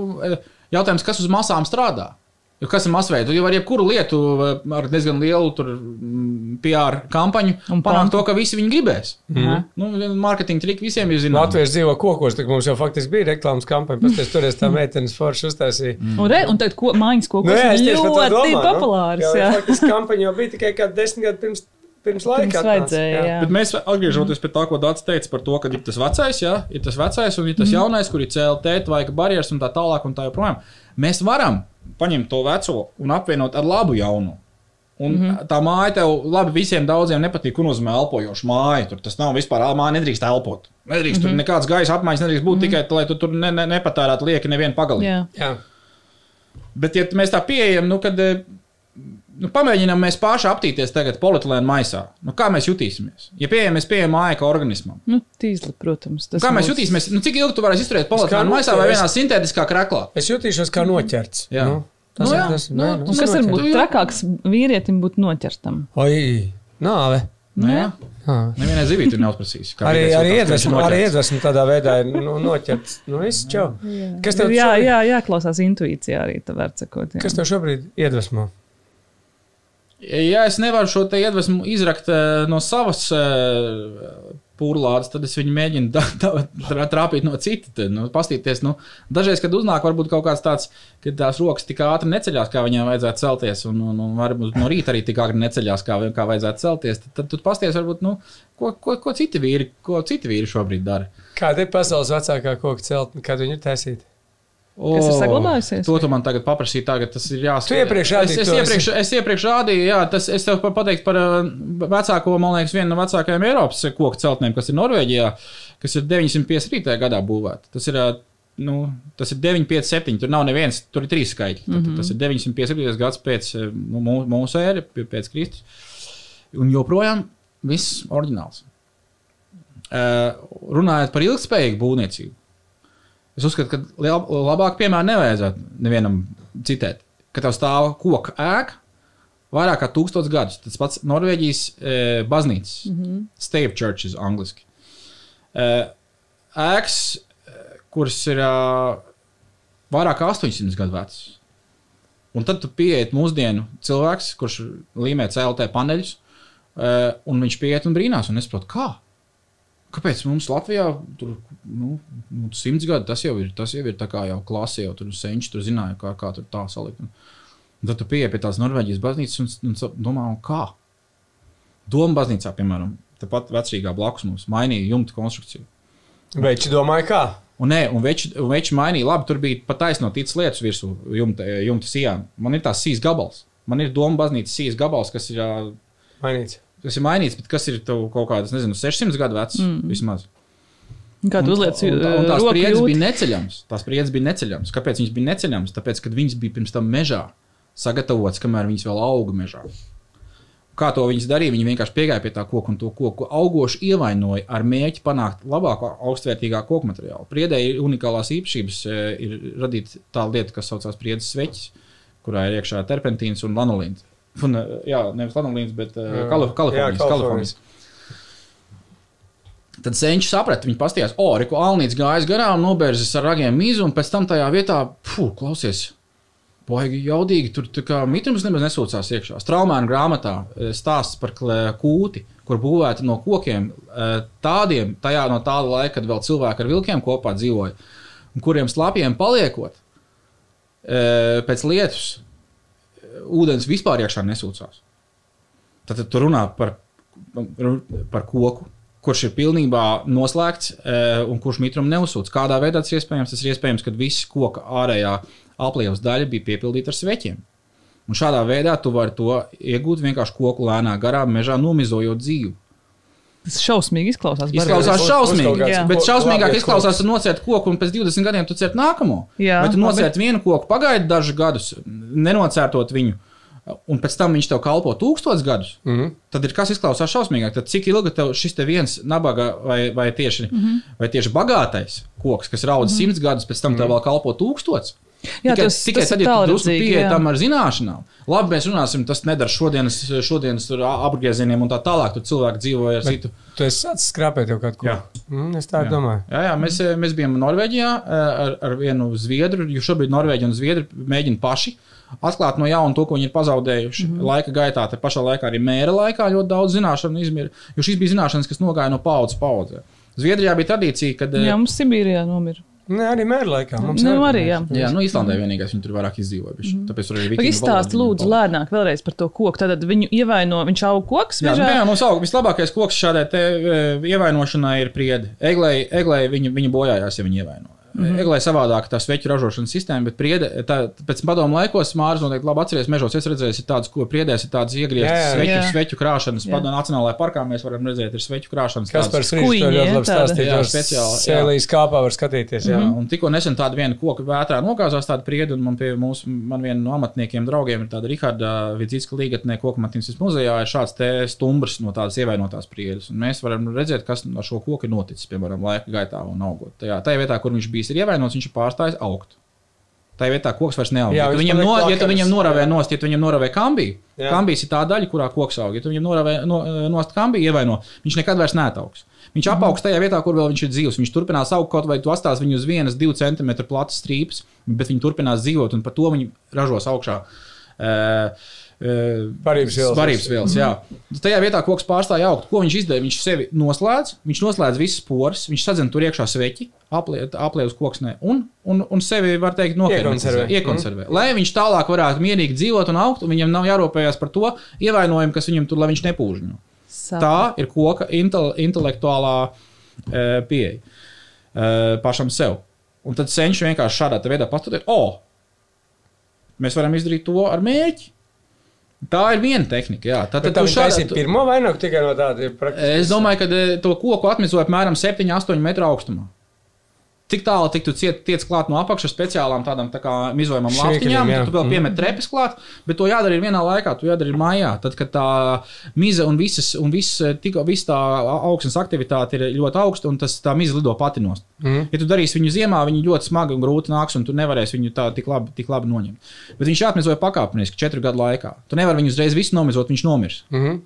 jautājums, kas uz masām strādā. Jo kas ir masveida? Jau var jebkuru lietu ar diezgan lielu tur, PR kampaņu un panākt to, ka visi viņi gribēs. Mm -hmm. nu, marketing triki visiem ir zināms. Latvijas dzīvo kokos, tad mums jau faktiski bija reklāmas kampaņa. Pastāstiet, tur es tā meitenes forši uztaisīju. Mm. Un, re, un tad ko, mājas kokos nu, jā, ļoti populārs. Nu? Jā, jā. faktiski kampaņa jau bija tikai kādi desmit gadi pirms pirms laika. Vajadzēja, jā. Jā. Bet mēs atgriežamies pie tā, ko Dārts teica par to, ka ir tas vecais, jā, ir tas vecais un ir tas mm. jaunais, kur ir CLT, vajag barjeras un tā tālāk un tā joprojām. Mēs varam paņemt to veco un apvienot ar labu jaunu. Un mm -hmm. tā māja tev, labi, visiem daudziem nepatīk, un nozīmē elpojoša māja. Tur tas nav vispār, māja nedrīkst elpot. Nedrīkst, mm -hmm. Tur mhm. nekāds gaisa apmaiņas nedrīkst būt mm -hmm. tikai, lai tu tur ne, ne, nepatērētu lieki nevienu pagalī. Jā. Jā. Bet, ja mēs tā pieejam, nu, kad eh, Nu, pamēģinām mēs paši aptīties tagad polietilēna maisā. Nu, kā mēs jutīsimies? Ja pieejamies pie māja kā organismam. Nu, tīzli, protams. Kā mēs jutīsimies? Nu, cik ilgi tu varēsi izturēt polietilēna maisā vai vienā sintētiskā krāklā? Es jutīšos kā noķerts. Jā. Nu, tas nu, jā. ir tas. Nu, nē, nu, kas var būt trakāks vīrietim būt noķertam? Oi, nāve. Nu, jā. Nevienai zivīti ir neuzprasījis. Arī, arī iedvesmu, arī iedvesmu tādā veidā ir nu, noķerts. Nu, viss čau. Kas tev jā, jā, jāklausās intuīcijā arī, tā var sakot. Jā. Kas tev šobrīd iedvesmo? Ja es nevaru šo iedvesmu izrakt eh, no savas eh, pūlādes, tad es viņu mēģinu trāpīt no cita. Nu, pastīties, nu, dažreiz, kad uznāk varbūt kaut kāds tāds, ka tās rokas tik ātri neceļās, kā viņām vajadzētu celties, un, un, un varbūt no rīta arī tik ātri neceļās, kā, kā vajadzētu celties, tad, tad tu pasties, varbūt, nu, ko, ko, ko, citi vīri, ko citi vīri šobrīd dara. Kāda ir pasaules vecākā koka celtne, kad viņi ir taisīti? O, kas ir saglabājusies? To tu man tagad paprasīji, tagad tas ir jāsaka. Tu iepriekš rādīji. Es, es, iepriekš, es iepriekš rādīju, jā, tas es tev pateiktu par uh, vecāko, man liekas, vienu no vecākajiem Eiropas koku celtnēm, kas ir Norvēģijā, kas ir 957. gadā būvēta. Tas ir, uh, nu, tas ir 957, tur nav neviens, tur ir trīs skaitļi. Mm -hmm. Tas ir 957. gads pēc nu, mūsu ēra, pēc Kristus. Un joprojām viss oriģināls. Uh, runājot par ilgspējīgu būvniecību Es uzskatu, ka labāk piemēru nevajadzētu nevienam citēt. Kad tev stāv koka ēka, vairāk kā tūkstoš gadus. Tas pats Norvēģijas e, baznīcas, mm -hmm. Stave Churches, angļuiski. E, ēkas, kuras ir e, vairāk kā 800 gadu vecas. Un tad tu pieiet mūsdienu cilvēks, kurš līmē CLT paneļus, e, un viņš pieiet un brīnās, un es saprotu, kā. Kāpēc mums Latvijā tur nu, nu, simts gadi tas jau ir, tas jau ir tā kā jau klasē, jau tur senči tur zināja, kā, kā tur tā salikt. Un tad tu pieeji pie tās Norvēģijas baznīcas un, un domā, un kā? Doma baznīcā, piemēram, tepat vecrīgā blakus mums mainīja jumta konstrukciju. Veči domāja, kā? Un, nē, un veči, un veči mainīja, labi, tur bija pat taisno ticas lietas virsū jumta, jumta sijām. Man ir tās sijas gabals. Man ir doma baznīcas sijas gabals, kas ir. Mainīts. Tas ir mainīts, bet kas ir kaut kāds, nezinu, 600 gadu vecs mm. vismaz. Kā tu uzliec, un, un, un tās spriedzes bija neceļamas. Tās spriedzes bija neceļamas. Kāpēc viņas bija neceļamas? Tāpēc, ka viņas bija pirms tam mežā sagatavotas, kamēr viņas vēl auga mežā. Kā to viņas darīja? Viņi vienkārši piegāja pie tā koka un to koku augoši ievainoja ar mērķi panākt labāku, augstvērtīgāku koku materiālu. Priedēji unikālās īpašības e, ir radīt tāda lieta, kas saucās spriedzes sveķis, kurā ir iekšā terpentīns un lanolīns. Un, jā, nevis lanolīns, bet uh, Kalifornijas. Kalifornijas. Tad senči saprata, viņi pastījās, o, ko Alnīts gājis garām, nobērzis ar ragiem mīzu, un pēc tam tajā vietā, puh, klausies, baigi jaudīgi, tur kā mitrums nemaz nesūcās iekšā. Straumēna grāmatā stāsts par kūti, kur būvēta no kokiem tādiem, tajā no tāda laika, kad vēl cilvēki ar vilkiem kopā dzīvoja, un kuriem slapjiem paliekot pēc lietus ūdens vispār iekšā nesūcās. Tad tu runā par, par koku, kurš ir pilnībā noslēgts e, un kurš mitrumu neuzsūc. Kādā veidā tas ir iespējams? Tas ir iespējams, ka viss koka ārējā aplievas daļa bija piepildīta ar sveķiem. Un šādā veidā tu vari to iegūt vienkārši koku lēnā garā, mežā nomizojot dzīvi. Tas šausmīgi izklausās. Izklausās šausmīgi, Jā. bet šausmīgāk izklausās, ka nocērt koku un pēc 20 gadiem tu cērt nākamo. Jā, Vai tu labi. nocērt vienu koku, pagaidi dažus gadus, nenocērtot viņu, un pēc tam viņš tev kalpo tūkstošus gadus. Mm Mhm. -hmm. Tad ir kas izklausās šausmīgāk. Tad cik ilgi tev šis te viens nabaga vai, vai, tieši, mm Mhm. -hmm. vai tieši bagātais koks, kas raud simts mm -hmm. gadus, pēc tam tev vēl kalpo tūkstošus? Jā, tikai, tas- tikai tas tad, ir ja tu drusku pieeji tam ar zināšanām. Labi, mēs runāsim, tas nedara šodienas, šodienas tur apgriezieniem un tā tālāk. Tur cilvēki dzīvoja ar citu. Tu esi sācis skrapēt jau kaut ko. Jā. Mm, es tā Jā. domāju. Jā, jā mēs, eh, mēs bijām Norvēģijā eh, ar, ar vienu zviedru, jo šobrīd Norvēģija un Zviedri mēģina paši atklāt no jauna to, ko viņi ir pazaudējuši mm -hmm. laika gaitā. Te pašā laikā arī mēra laikā ļoti daudz zināšanu izmira, jo šīs bija zināšanas, kas nogāja no paudzes paudzē. Zviedrijā bija tradīcija, kad. eh, Jā, mums Sibīrijā nomira. Nē, arī mēra laikā. Mums Nu, arī jā. Jā, nu Īslandē vienīgais viņi tur vairāk izdzīvoja. Mm -hmm. Tāpēc tur arī bija. izstāst lūdzu lēnāk vēlreiz par to koku? Tad viņu ievaino, viņš aug koks Jā, nu, jā, mums aug vislabākais koks šādai te, e, ievainošanai ir priede. Eglei, eglei viņa, viņa bojājās, ja viņa ievaino. Mm -hmm. Eglei savādāk tā sveķu ražošanas sistēma, bet priede, tā, pēc padomu laikos Mārcis noteikti labi atceries, mežos es redzēju, ir tādas, ko priedēs ir tādas iegrieztas sveķu, Jā. sveķu krāšanas. Padomu Nacionālajā parkā mēs varam redzēt, ir sveķu krāšanas. Kas par skrīšu ļoti labi. Jā, jo speciāli, jā. Sēlīs kāpā var skatīties. Jā. Jā, un tikko nesen tāda viena koka vētrā nogāzās, tāda priede, un man pie mūsu, man viena no amatniekiem, draugiem, ir tāda Riharda Vidzīska līgatnē, koku matīnas muzejā, ir šāds te stumbrs no tādas ievainotās priedes. Un mēs varam redzēt, kas ar šo koku ir noticis, piemēram, laika gaitā un augot. Tajā, tajā vietā, kur viņš bijis ir ievainots, viņš ir pārstājis augt. Tajā vietā koks vairs neaug. Ja viņam, no, ja viņam noravē nost, ja viņam noravē kambiju, Jā. kambijas ir tā daļa, kurā koks aug. Ja viņam noravē no, nost kambiju, ievaino, viņš nekad vairs neataugs. Viņš Mhm. apaugs tajā vietā, kur vēl viņš ir dzīvs. Viņš turpinās augt kaut vai tu atstās viņu uz vienas, divu centimetru platas strīpas, bet viņi turpinās dzīvot un par to viņi ražos augšā. Uh, Barības vielas. Barības vielas, jā. Tajā vietā koks pārstāja augt. Ko viņš izdarīja? Viņš sevi noslēdz, viņš noslēdz visas poras, viņš sadzen tur iekšā sveķi, aplēja uz koksnē un, un, un sevi, var teikt, nohermetizē, Iekonservē. iekonservē. Lai viņš tālāk varētu mierīgi dzīvot un augt, un viņam nav jārūpējas par to ievainojumu, kas viņam tur, lai viņš nepūžņo. Tā ir koka intel, intelektuālā e, pieeja e, pašam sev. Un tad senčs vienkārši šādā veidā paskatīt, o, oh, mēs varam izdarīt to ar mērķi. Tā ir viena tehnika. Jā. Tad, tad tā viņš šādā- pirmo vainagu tikai no tāda praktiski. Es domāju, ka e, to koku atmizoja apmēram 7-8 metru augstumā. Cik tālu tik tu ciet, tiec klāt no apakšas speciālām tādām tā kā mizojumam lāpstiņām, tad tu vēl Mhm. piemet trepes klāt, bet to jādara ir vienā laikā, tu jādara ir mājā, tad, kad tā miza un visas, un viss, tikko viss tā augstnes aktivitāte ir ļoti augsta un tas tā miza lido pati nost. Mhm. Ja tu darīsi viņu ziemā, viņi ļoti smagi un grūti nāks, un tu nevarēsi viņu tā tik labi, tik labi noņemt. Bet viņš jāatmizoja pakāpeniski, četru gadu laikā. Tu nevari viņu uzreiz visu nomizot, viņš nomirs. Mhm.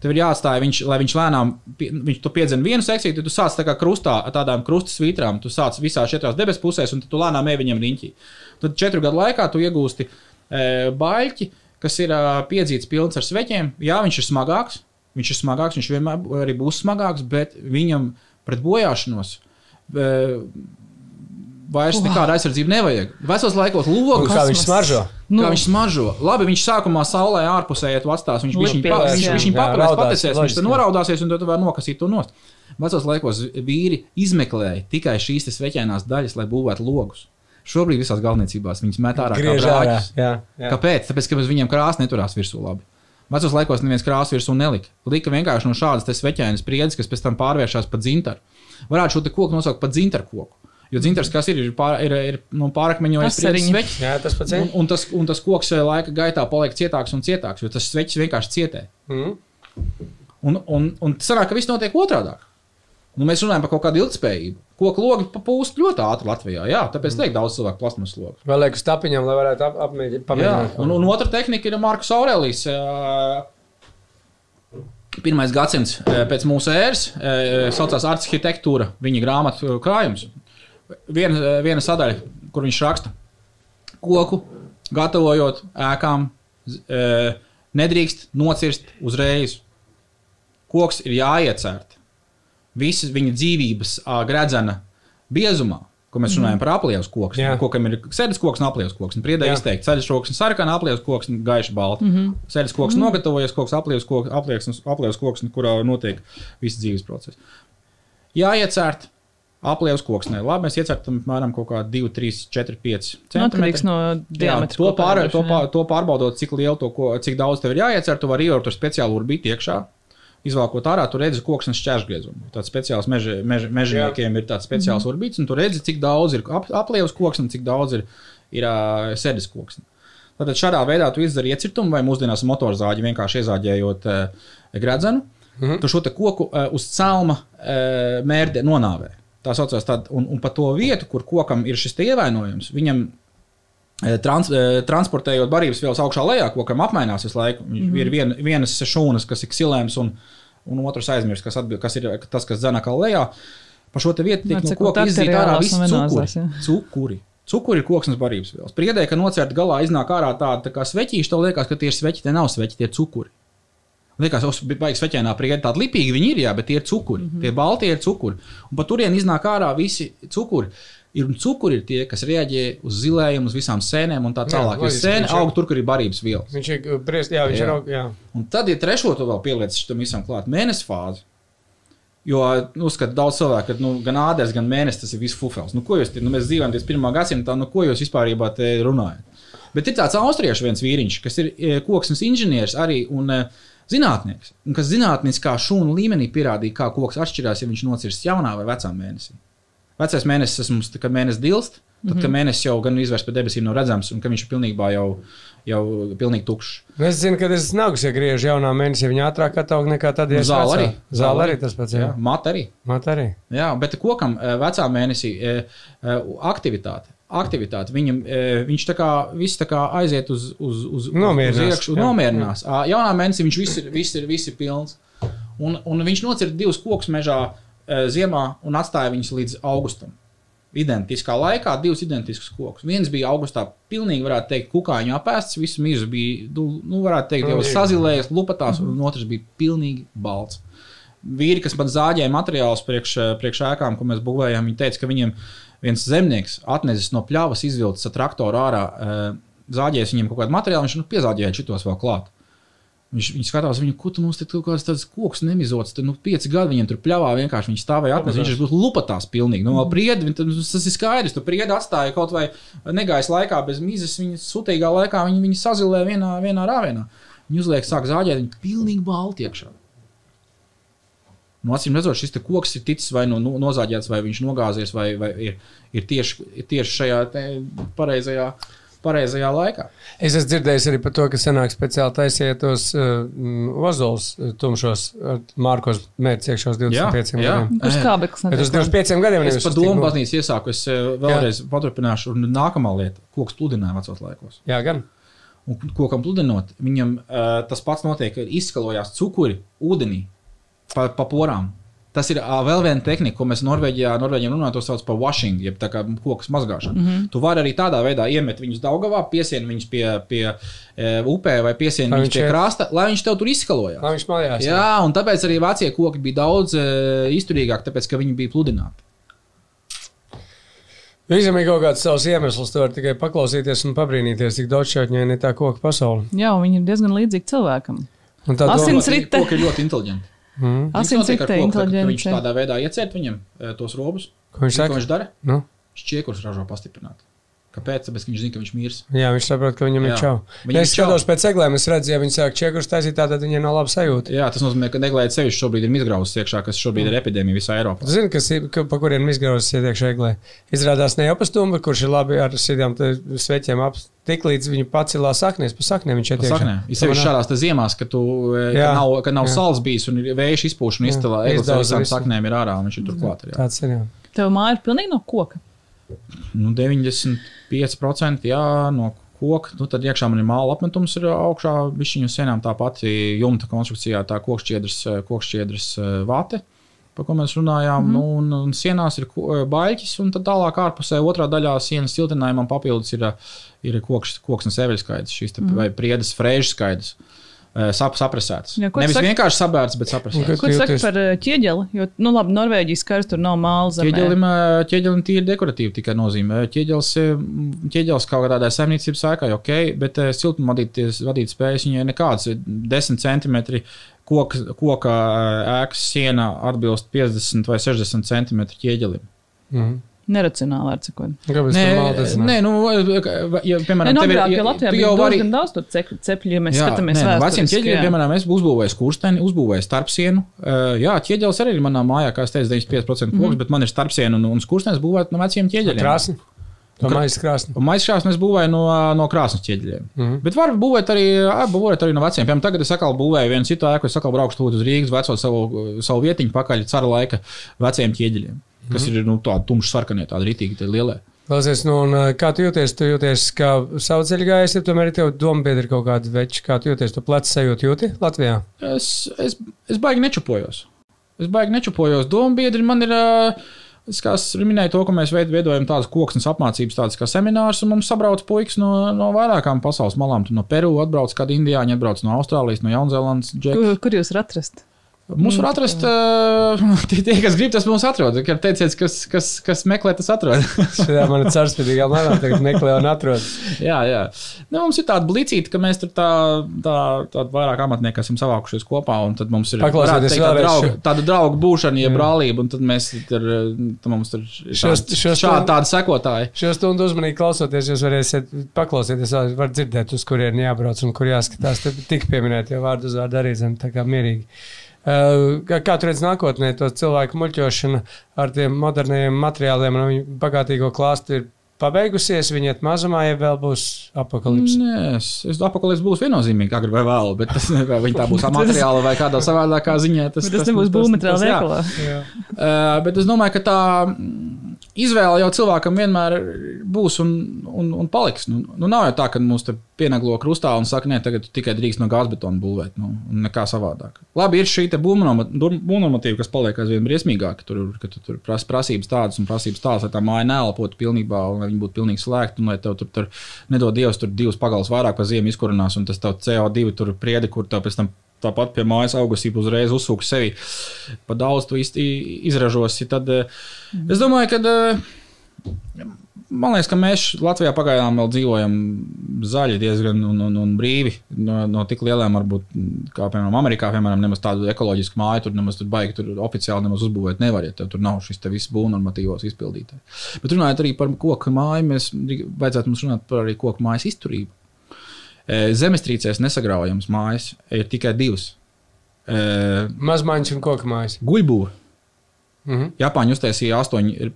Tev ir jāatstāj, viņš, lai viņš lēnām, viņš tu piedzen vienu sekciju, tad tu sāc tā kā krustā, tādām krustas svītrām, tu sāc visās četrās debesu pusēs, un tu lēnām ej viņam riņķī. Tad četru gadu laikā tu iegūsti e, baļķi, kas ir e, piedzīts pilns ar sveķiem. Jā, viņš ir smagāks, viņš ir smagāks, viņš vienmēr arī būs smagāks, bet viņam pret bojāšanos. E, Vairs nekāda aizsardzība nevajag. Vecos laikos logs. Kā viņš smaržo? Nu. Kā viņš smaržo? Labi, viņš sākumā saulē ārpusē tu atstās. Viņš Liek viņš pie- viņš, papēs, raudās, patesies, viņš noraudāsies, un tad tu vari nokasīt to nost. Vecos laikos vīri izmeklēja tikai šīs te sveķēnās daļas, lai būvētu logus. Šobrīd visās galvniecībās viņas met ārā kā brāļus. Kāpēc? Tāpēc, ka uz viņiem krāsa neturās virsū labi. Vecos laikos neviens krāsu virsū nelika. Lika vienkārši no šādas te sveķēnas priedes, kas pēc tam pārvēršas par dzintaru. Varētu šo te koku nosaukt par dzintaru koku. Jo dzintars, kas ir, ir, pār, ir, ir nu, pārakmeņojis sveķis. jā, tas pats Un, ir. un, tas, un tas koks eh, laika gaitā paliek cietāks un cietāks, jo tas sveķis vienkārši cietē. Mhm. Un, un, un tas sanāk, ka viss notiek otrādi. Nu, mēs runājam par kaut kādu ilgspējību. Koku logi papūst ļoti ātri Latvijā. Jā, tāpēc mm. daudz cilvēku plasmas logs. Vēl liekas tapiņam, lai varētu ap, apmēģināt. Jā, pamēģināt. un, un otra tehnika ir Markus Aurēlijs. Pirmais gadsimts eh, pēc mūsu ēras eh, saucās arhitektūra, viņa grāmatu krājums. Viena, viena sadaļa, kur viņš raksta, koku gatavojot ēkām, eh, nedrīkst nocirst uzreiz. Koks ir jāiecērt. Visas viņa dzīvības gredzena biezumā, ko mēs runājam par aplies koku. Kokam ir sēdes koks un aplies koks. Un priedē izteikti ceļš koks un sarkana, aplies koks un gaiša balta. Mm -hmm. Sēdes koks mm -hmm. nogatavojies, koks aplies koks, aplies, aplies koks, kurā notiek viss dzīves process. Jāiecērt. Aplies koksnē. Labi, mēs iecertam apmēram kaut kādu 2, 3, 4, 5 Nu, Atkarīgs centimetrus. no diametra. to, pār, to, pār, to pārbaudot, cik lielu to, ko, cik daudz tev ir jāiecer, tu vari ielikt ar speciālu urbīti iekšā. Izvēlkot ārā, tu redzi koksnes šķērsgriezumu. Tāds speciāls meža, meža, mežģīniekiem ir tāds speciāls mm -hmm. urbīts, un tu redzi, cik daudz ir ap, aplievas koksne, cik daudz ir, ir uh, sēdes koksne. Tātad šādā veidā tu izdari iecirtumu vai mūsdienās motorzāģi vienkārši iezāģējot uh, gredzenu. Mm -hmm. Tu šo koku uh, uz celma uh, mērķi nonāvē. Tā saucās tāda, un, un pa to vietu, kur kokam ir šis ievainojums, viņam Trans, transportējot barības vielas augšā lejā, kokam apmainās visu laiku. Mm -hmm. Ir vien, vienas šūnas, kas ir silēms, un, un otrs aizmirst, kas, atbild, kas ir tas, kas dzena kā lejā. Pa šo vietu tiek no koka izzīt ārā visi cukuri. cukuri. Cukuri ir koksnes barības vielas. Priedē, ka nocērta galā iznāk ārā tāda tā kā sveķīša, tev liekas, ka tie ir sveķi, tie nav sveķi, tie cukuri. Liekas, ka baigi sveķēnā priedē tāda lipīga viņi ir, jā, bet tie ir cukuri. Mm -hmm. Tie balti ir cukuri. Un pa turien iznāk ārā visi cukuri. Ir cukuri ir tie, kas reaģē uz zilējumu, uz visām sēnēm un tā tālāk. Jo sēne aug tur, kur ir barības vielas. Viņš ir briest, jā, viņš jā. ir aug, jā. Un tad, ja trešo to vēl pieliec tam visam klāt, mēnesis fāzi. Jo uzskata daudz cilvēku, ka nu, gan āders, gan mēnesis tas ir viss fufels. Nu, ko jūs, nu, mēs dzīvojam 21. gadsimtā, nu, ko jūs vispār runājat? Bet ir tāds austriešu viens vīriņš, kas ir e, koksnes inženieris arī un uh, zinātnieks, un kas zinātniskā šūnu līmenī pierādīja, kā koks atšķirās, ja viņš nocirsts jaunā vai vecā mēnesī. Vecais mēnesis tas mums ir, kad mēnesis dilst, tad, mm -hmm. kad mēnesis jau gan izvērsts pie debesīm nav redzams, un ka viņš ir pilnībā jau, jau pilnīgi tukšs. Nu, es zinu, ka tas nagus iegriež jaunā mēnesī, viņa ātrāk attaug nekā tad, ja zāle arī. Zāle arī tas pats, jā. jā mat arī. Mat arī. Jā, bet kokam eh, vecā mēnesī eh, eh, aktivitāte aktivitāti. Viņam, viņš tā kā, tā kā aiziet uz, uz, uz, uz iekšā, nomierinās. Jā. Jaunā mēnesī viņš viss ir, viss ir, viss ir pilns. Un, un viņš nocirta divus kokus mežā Eh, ziemā un atstāja viņus līdz augustam. Identiskā laikā divus identiskus kokus. Viens bija augustā, pilnīgi varētu teikt, kukaiņu apēsts, visu mīzu bija, nu, nu varētu teikt, jau sazilējis, lupatās, un otrs bija pilnīgi balts. Vīri, kas pat zāģēja materiālus priekš, priekš ēkām, ko mēs būvējām, viņi teica, ka viņiem viens zemnieks atnesis no pļavas, izvilcis ar traktoru ārā, eh, zāģējis viņiem kaut kādu materiālu, viņš nu, piezāģēja šitos vēl klāt. Viņš, viņi skatās, viņu, ko tu mums te kaut kāds tāds koks nemizots. Tad, nu, pieci gadi viņam tur pļāvā vienkārši viņi stāvēja atnes. Viņš būtu lupatās pilnīgi. Nu, priedi, tad, tas ir skaidrs. Tu priedi atstāja kaut vai negais laikā bez mizas. Viņa sutīgā laikā viņi, viņi sazilē vienā, vienā rāvienā. Viņi uzliek, sāk zāģēt, viņi pilnīgi balti iekšā. Nu, acīm redzot, šis koks ir ticis vai nu, nozāģēts, vai viņš nogāzies, vai, vai ir, ir tieši, tieši šajā pareizajā pareizajā laikā. Es esmu dzirdējis arī par to, ka senāk speciāli taisiet tos uh, ozolus uh, tumšos ar Mārkos mērķis iekšos 25 jā, gadiem. Jā. Kurš kābeklis? Bet uz 25 gadiem es par domu baznīcu iesāku, es uh, vēlreiz jā. paturpināšu, un nākamā lieta - koks pludināja vecos laikos. Jā, gan. Un kokam pludinot, viņam uh, tas pats notiek, ka izskalojās cukuri ūdenī pa, pa porām. Tas ir vēl viena tehnika, ko mēs Norvēģijā, Norvēģijā runājam, to sauc par washing, jeb tā kā koku mazgāšanu. Mm -hmm. Tu vari arī tādā veidā iemet viņus Daugavā, piesien viņus pie, pie e, upē vai piesien viņus pie krasta, lai viņš tev tur izskalojās. Lai viņš mājās. Jā, jā, un tāpēc arī vecie koki bija daudz e, izturīgāki, tāpēc, ka viņi bija pludināti. Visam ir kaut kāds savs iemesls, tu vari tikai paklausīties un pabrīnīties, cik daudz šķautņaini ir tā koka pasaule. Jā, viņi ir diezgan līdzīgi cilvēkam. Asins rite. Koki ir ļoti inteliģenti. Mm. Asinsriktē inteliģence. Viņš tādā veidā iecērt viņam e, tos robus. Ko viņš, ko viņš dara? Nu? Šķiekurs ražo pastiprināti. Kāpēc? Tāpēc viņš zina, ka viņš mirs. Jā, viņš saprot, ka viņam jā. ir čau. Viņam es skatos pēc eglēm, es redzu, ja viņi sāk čekurus taisīt, tad viņiem nav laba sajūta. Jā, tas nozīmē, ka eglēta sevišķi šobrīd ir izgrauzusi iekšā, kas šobrīd mm. ir epidēmija visā Eiropā. Zini, kas ir, ka, pa kuriem izgrauzusi iekšā eglē? Izrādās ne jau pa stumbu, kurš ir labi ar sīdām sveķiem ap. Tik līdz viņi pacēlās saknēs, pa saknēm viņš ir iekšā. Ir sevišķi šādās ziemās, kad, tu, eh, kad nav, kad nav sals bijis un ir vējš izpūš un izstāvā eglis visām saknēm ir ārā un viņš ir turklāt. Tāds ir, jā. Tev māja ir pilnīgi no koka? Nu, 90. 5% jā, no koka. Nu, tad iekšā man ir māla apmetums, ir augšā višķiņu sienām. Tā pati jumta konstrukcijā, tā kokšķiedras, kokšķiedras eh, vate. Par ko mēs runājām, mm. nu, un, un sienās ir eh, baļķis, un tālāk ārpusē, otrā daļā sienas siltinājumam papildus ir, ir koks, koksnes eveļu skaidrs, šīs mm. vai priedes frēžu skaidrs. Uh, Eh, sap, saprasēts. Jā, Nevis saka? vienkārši sabērts, bet saprasēts. Ko tu saki par eh, ķieģeli? Jo, nu, labi, Norvēģijas karš tur nav zemē. Ķieģelim, eh, ķieģelim tīri dekoratīvi tikai nozīmē. Ķieģelis, ķieģelis kaut kādā saimniecības sēkā, ok, bet siltuma vadīt spējas viņai nekāds 10 centimetri. Koka, koka ēkas siena atbilst 50 vai 60 centimetru ķieģelim. Mm -hmm. Neracionāli, var sakot. Kāpēc Nē, nē, nu, ja, piemēram, Nē, nu, agrāk, ja- Latvijā jau vari- diezgan daudz to cep- cepļu, ja mēs Jā, skatāmies nē, no veciem vēsturiski, ķieģeļiem, jā. piemēram, es uzbūvēju skursteni, uzbūvēju starpsienu. Uh, jā, ķieģelis arī ir manā mājā, kā es teicu, 95% Mhm. koks, bet man ir starpsiena un, un skurstenis būvēt no veciem ķieģeļiem. Krāsni. Tā maisa krāsni. Un maisa krāsnes būvēja no, no krāsnes ķieģeļiem. Mm. -hmm. Bet var būvēt arī, būvēt arī no veciem. Piemēram, tagad es atkal būvēju vienu citu ēku, es atkal braukšu tūlīt uz Rīgas, veco savu, savu vietiņu pakaļ cara laika veciem ķieģeļiem. Kas Mhm. ir nu, tādi tumši sarkanie, tādi rītīgi, tādi lielie. Klausies, nu, un, uh, kā tu jūties? Tu jūties kā savu ceļu gājējs, ja tomēr ir tev doma biedri kaut kādi veči. Kā tu jūties? Tu plecs sajūti jūti Latvijā? Es, es, es baigi nečupojos. Es baigi nečupojos. Doma biedri man ir. ā, Es kā minēju, to, ka mēs veid- veidojam tādas koksnes apmācības, tādas kā seminārs, un mums sabrauc puikas no, no vairākām pasaules malām. Tur no Peru atbrauc kādi indiāņi, atbrauc no Austrālijas, no Jaunzēlandes. Kur, kur jūs varat atrast? Mums var atrast, ā, tie, tie, kas grib, tas mums atrod. Kad teiciet, kas, kas, kas meklē, tas atrod. Šajā manā cārspīdīgā manā tagad meklē un atrod. jā, jā. Nu, mums ir tāda blicīta, ka mēs tur tā, tā, tāda vairāk amatnieki esam savākušies kopā, un tad mums ir Paklausieties varētu teikt, tāda, drauga, tāda draugu būšana, ja brālība, un tad mēs tur, tad mums tur Šos- šos- šādi tādi sekotāji. Šo stundu uzmanīgi klausoties, jūs varēsiet paklausīties, var dzirdēt, uz kurien jābrauc un kur jāskatās. Tik pieminēt, jau vārdu uz vārdu arī zem, tā kā mierīgi. Uh, kā tu redz nākotnē, to cilvēku muļķošana ar tiem moderniem materiāliem un viņu bagātīgo klāstu ir pabeigusies, viņi iet mazumā, ja vēl būs apakalipse. Nē, es, apakalīdz būs viennozīmīgi, agri vai vēl, bet tas, vai viņi tā būs materiāla vai kādā savādākā ziņā. Tas, Bet tas nebūs būvmateriāla veikalā. Uh, bet es domāju, ka tā izvēle jau cilvēkam vienmēr būs un, un, un paliks. Nu, nu, nav jau tā, ka mums te pienaglo krustā un saka, nē, tagad tikai drīkst no gāzbetona būvēt, nu, nekā savādāk. Labi, ir šī būvnormatīva, kas paliek aizvien briesmīgāka. Tur, ka tu tur prasa prasības tādas un prasības tādas, lai tā māja neelpotu pilnībā, un lai viņi būtu pilnīgi slēgti, un lai tev tur, tur nedod Dievs, tur divas pagals vairāk pa ziemu izkurinās, un tas tev CO2 tur priedi, kur tev pēc tam tāpat pie mājas augustība uzreiz uzsūk sevi. Pa daudz tu izražosi. Tad eh, es domāju, ka. eh, Man liekas, ka mēs Latvijā pagaidām vēl dzīvojam zaļi diezgan un, un, un brīvi no, no tik lielām, varbūt, kā piemēram Amerikā, piemēram, nemaz tādu ekoloģisku māju, tur nemaz tur baigi, tur oficiāli nemaz uzbūvēt nevar, ja tur nav šis te viss būvnormatīvos izpildītājs. Bet runājot arī par koku māju, mēs vajadzētu mums runāt par arī koku mājas izturību. Zemestrīcēs nesagraujams mājas ir tikai divas. Mazmaiņš un koka mājas. Guļbūra. Mhm. Japāņi uztaisīja astoņu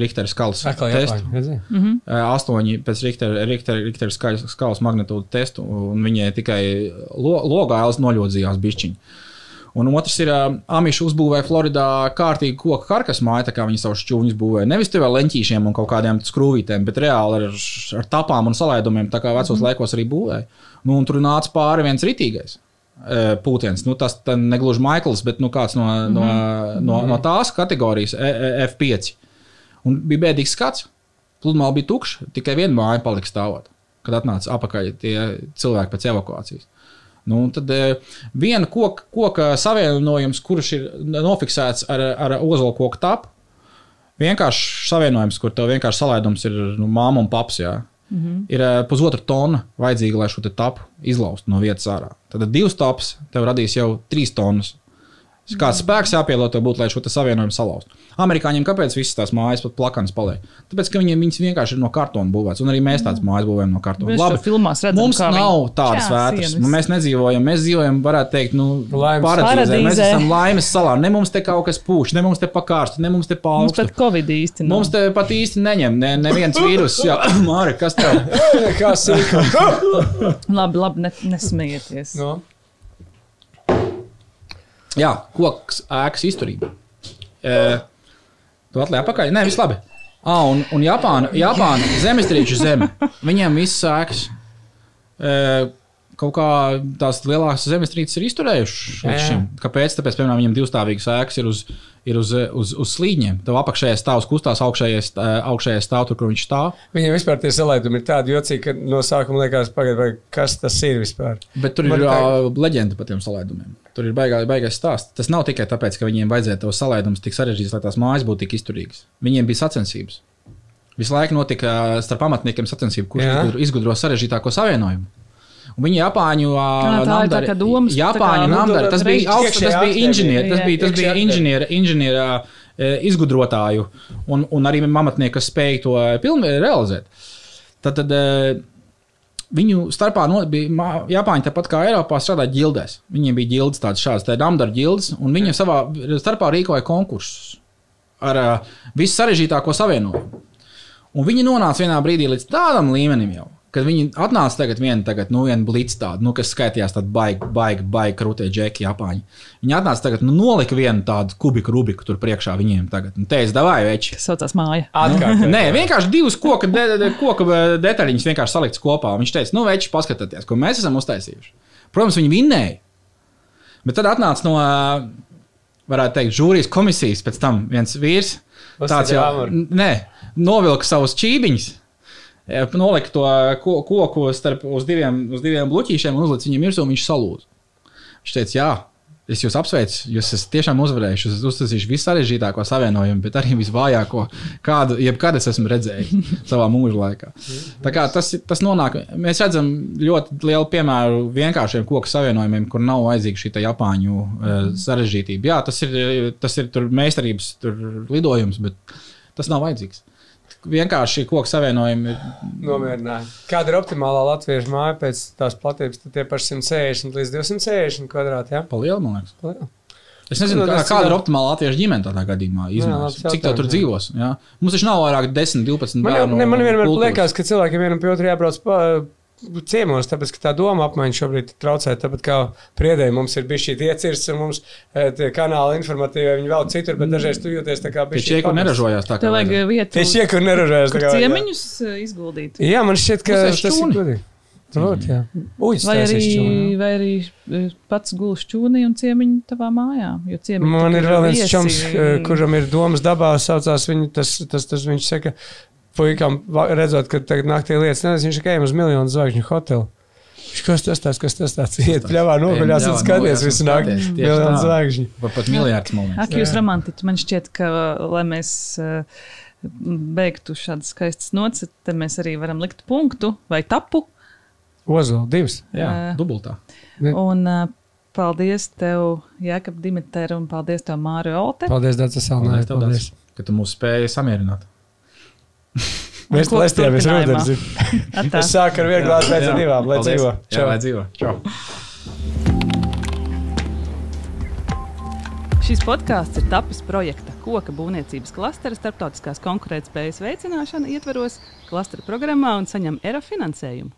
Richtera skalas Atkal testu. Redzēji? Eh, astoņi pēc Richtera, Richtera, Richtera skalas magnitūdas testu, un viņai tikai lo, logājas noļodzījās bišķiņi. Un otrs ir uh, Amiša uzbūvēja Floridā kārtīgu koku karkas māju, tā kā viņi savus šķūņus būvēja. Nevis tikai leņķīšiem un kaut kādiem skrūvītēm, bet reāli ar, ar tapām un salaidumiem, tā kā vecos mm. laikos arī būvēja. Nu, un tur nāca pāri viens ritīgais. Pūtiens. Nu, tas negluži Maikls, bet nu, kāds no, mm -hmm. no, no, no tās kategorijas, e, e, F5. Un bija bēdīgs skats. Pludmale bija tukša, tikai viena māja palika stāvot, kad atnāca apakaļ tie cilvēki pēc evakuācijas. Nu, tad e, viena koka, koka savienojums, kurš ir nofiksēts ar, ar ozolu koku tapu, vienkārši savienojums, kur tev vienkārši salaidums ir nu, māma un paps. Jā. Mm -hmm. Ir e, pusotra tona vajadzīga, lai šo tapu izlaustu no vietas ārā. Tad divas tapas tev radīs jau trīs tonnas. Kāds spēks jāpielieto, būtu, lai šo te savienojumu salauztu. Amerikāņiem kāpēc visas tās mājas pat plakanas paliek? Tāpēc, ka viņiem viņas vienkārši ir no kartona būvētas, un arī mēs tādas mājas būvējam no kartona. Mēs Labi, filmās redzam, mums nav tādas vētras. Nu, mēs nedzīvojam, mēs dzīvojam, varētu teikt, nu, Laimes paradīzē. Mēs paradīzē. esam laimes salā. Ne mums te kaut kas pūš, ne mums te pakārst, ne mums te Mums paaugst. pat Covid īsti nav. Mums te pat īsti neņem, ne, neviens vīrus. Jā, Māri, kas tev? Kā sīkums. Labi, labi, ne, nesmējieties. no. Jā, koks ēkas izturība. E, tu atliek apakaļ? Nē, viss labi. Ah, un, un Japāna, Japāna zemestrīču zeme. Viņiem viss ēkas. E, kaut kā tās lielākās zemestrīces ir izturējušas līdz šim. Kāpēc? Tāpēc, piemēram, viņiem divstāvīgas ēkas ir uz, ir uz, uz, uz slīdņiem. Tev apakšējais stāvs kustās, augšējais, augšējais stāv tur, kur viņš stāv. Viņiem vispār tie salaidumi ir tādi jocīgi, ka no sākuma liekas, pagaid, kas tas ir vispār. Bet tur Man ir uh, leģenda par tiem salaidumiem. Tur ir baigā, baigais stāsts. Tas nav tikai tāpēc, ka viņiem vajadzēja tos salaidumus tik sarežģītus, lai tās mājas būtu tik izturīgas. Viņiem bija sacensības. Visu laiku notika uh, starp amatniekiem sacensība, kurš izgudro, izgudro sarežģītāko savienojumu. Un viņi Japāņu uh, namdari- Japāņu nu, namdari, tā- tas bija augsts, tas bija inženieri, tas bija, tas bija inženieri, inženieri uh, izgudrotāju un, un arī amatnieku, kas spēj to pilnībā realizēt. Tad, tad viņu starpā no, bija mā- Japāņi, tāpat kā Eiropā, strādāja ģildēs. Viņiem bija ģildes tādas šādas, tādas amdara ģildes, un viņi savā starpā rīkoja konkursus ar uh, visu sarežģītāko savienojumu. Un viņi nonāca vienā brīdī līdz tādam līmenim jau. Kad viņi atnāca tagad viena, tagad, nu, viena blīca tāda, nu, kas skaitījās tāda baigi, baigi, baigi krūtie džeki, Japāņi. Viņi atnāca tagad, nu, nolika vienu tādu kubiku, rubiku tur priekšā viņiem tagad. Nu, teica, davai, veči. Tas saucās māja. Atkārt. Nē, vienkārši divas koka, de, de, koka detaļiņas vienkārši saliktas kopā. Un Viņš teica, nu, veči, paskatieties, ko mēs esam uztaisījuši. Protams, viņi vinnēja. Bet tad atnāca no, ā, varētu teikt, žūrijas komisijas pēc tam viens vīrs. Tāds jau, nē, novilka savus čībiņus. Nolika to ko- koku starp uz diviem, uz diviem bloķīšiem un uzlika viņam virsū, un viņš salūza. Viņš teica, jā, es jūs apsveicu, jūs esat tiešām uzvarējuši. Es uztaisīšu visu sarežģītāko savienojumu, bet arī visvājāko, kādu jebkad es esmu redzējis savā mūža laikā. Tā kā tas, tas nonāk, mēs redzam ļoti lielu piemēru vienkāršiem koku savienojumiem, kur nav vajadzīga šī Japāņu uh, sarežģītība. Jā, tas ir, tas ir tur meistarības tur lidojums, bet tas nav vajadzīgs. Vienkārši koku savienojumi ir Nomierināja. Kāda ir optimālā latviešu māja pēc tās platības? Tad tie paši 160 līdz 260 kvadrāti. Ja? pa lielu, man liekas. Liela. Es nezinu, Nu, kā, kāda ir cilvēks- optimāla latviešu ģimene tādā gadījumā. Izmērs. labs Cik tā tur jautājums, dzīvos? Jā? Mums taču nav vairāk 10, 12 Man, jau, bērnu. ne, man vienmēr kultūras. liekas, ka cilvēkiem vienam pie otra jābrauc pa, ciemos, tāpēc ka tā doma apmaiņa šobrīd traucē. Tāpat kā priedēji mums ir bijis šī iecirsts, un mums e, tie kanāli informatīvi viņi vēl citur, bet dažreiz tu jūties tā kā Tie bišķi čieku neražojās tā kā. Tev vajag vietu, Tie neražojas. kur tā kā ciemiņus eh, izguldīt. Jā, man šķiet, ka tas ir godīgi. Prot, jā. Uģis Vai arī, taisīs šķūni, vai arī pats gulš čūnī un ciemiņu tavā mājā. Jo ciemiņi Man ir vēl viens čoms, kuram ir domas dabā, saucās viņu, tas, tas, tas viņš saka, puikam, redzot, ka tagad naktī lietas, nezinu, viņš ejam uz miljonu zvaigžņu hotelu. Kas tas tāds, kas tas tāds? Iet pļāvā, noguļās un skaties visu tieši Miljonu zvaigžņu. Pat, man liekas. Ak, jūs romantiķi, man šķiet, ka, lai mēs eh, beigtu šādas skaistas nocis, tad mēs arī varam likt punktu vai tapu. Ozola, divas. Jā, Eh, dubultā. Un uh, paldies tev, Jākap Dimiter, un paldies tev, Māri Olte. Paldies, Dārts Salnē. Paldies, Paldies. Dārts, ka tu mūs spēji samierināt. Mēs Ko lestījāmies turpinājumā? rudens. Atā. Es sāku ar vieglām pēc Jā, divām, lai dzīvo. Čau. lai dzīvo. Čau. Šis podkāsts ir tapis projekta Koka būvniecības klastera starptautiskās konkurētspējas veicināšana ietveros klastera programmā un saņem ERA finansējumu.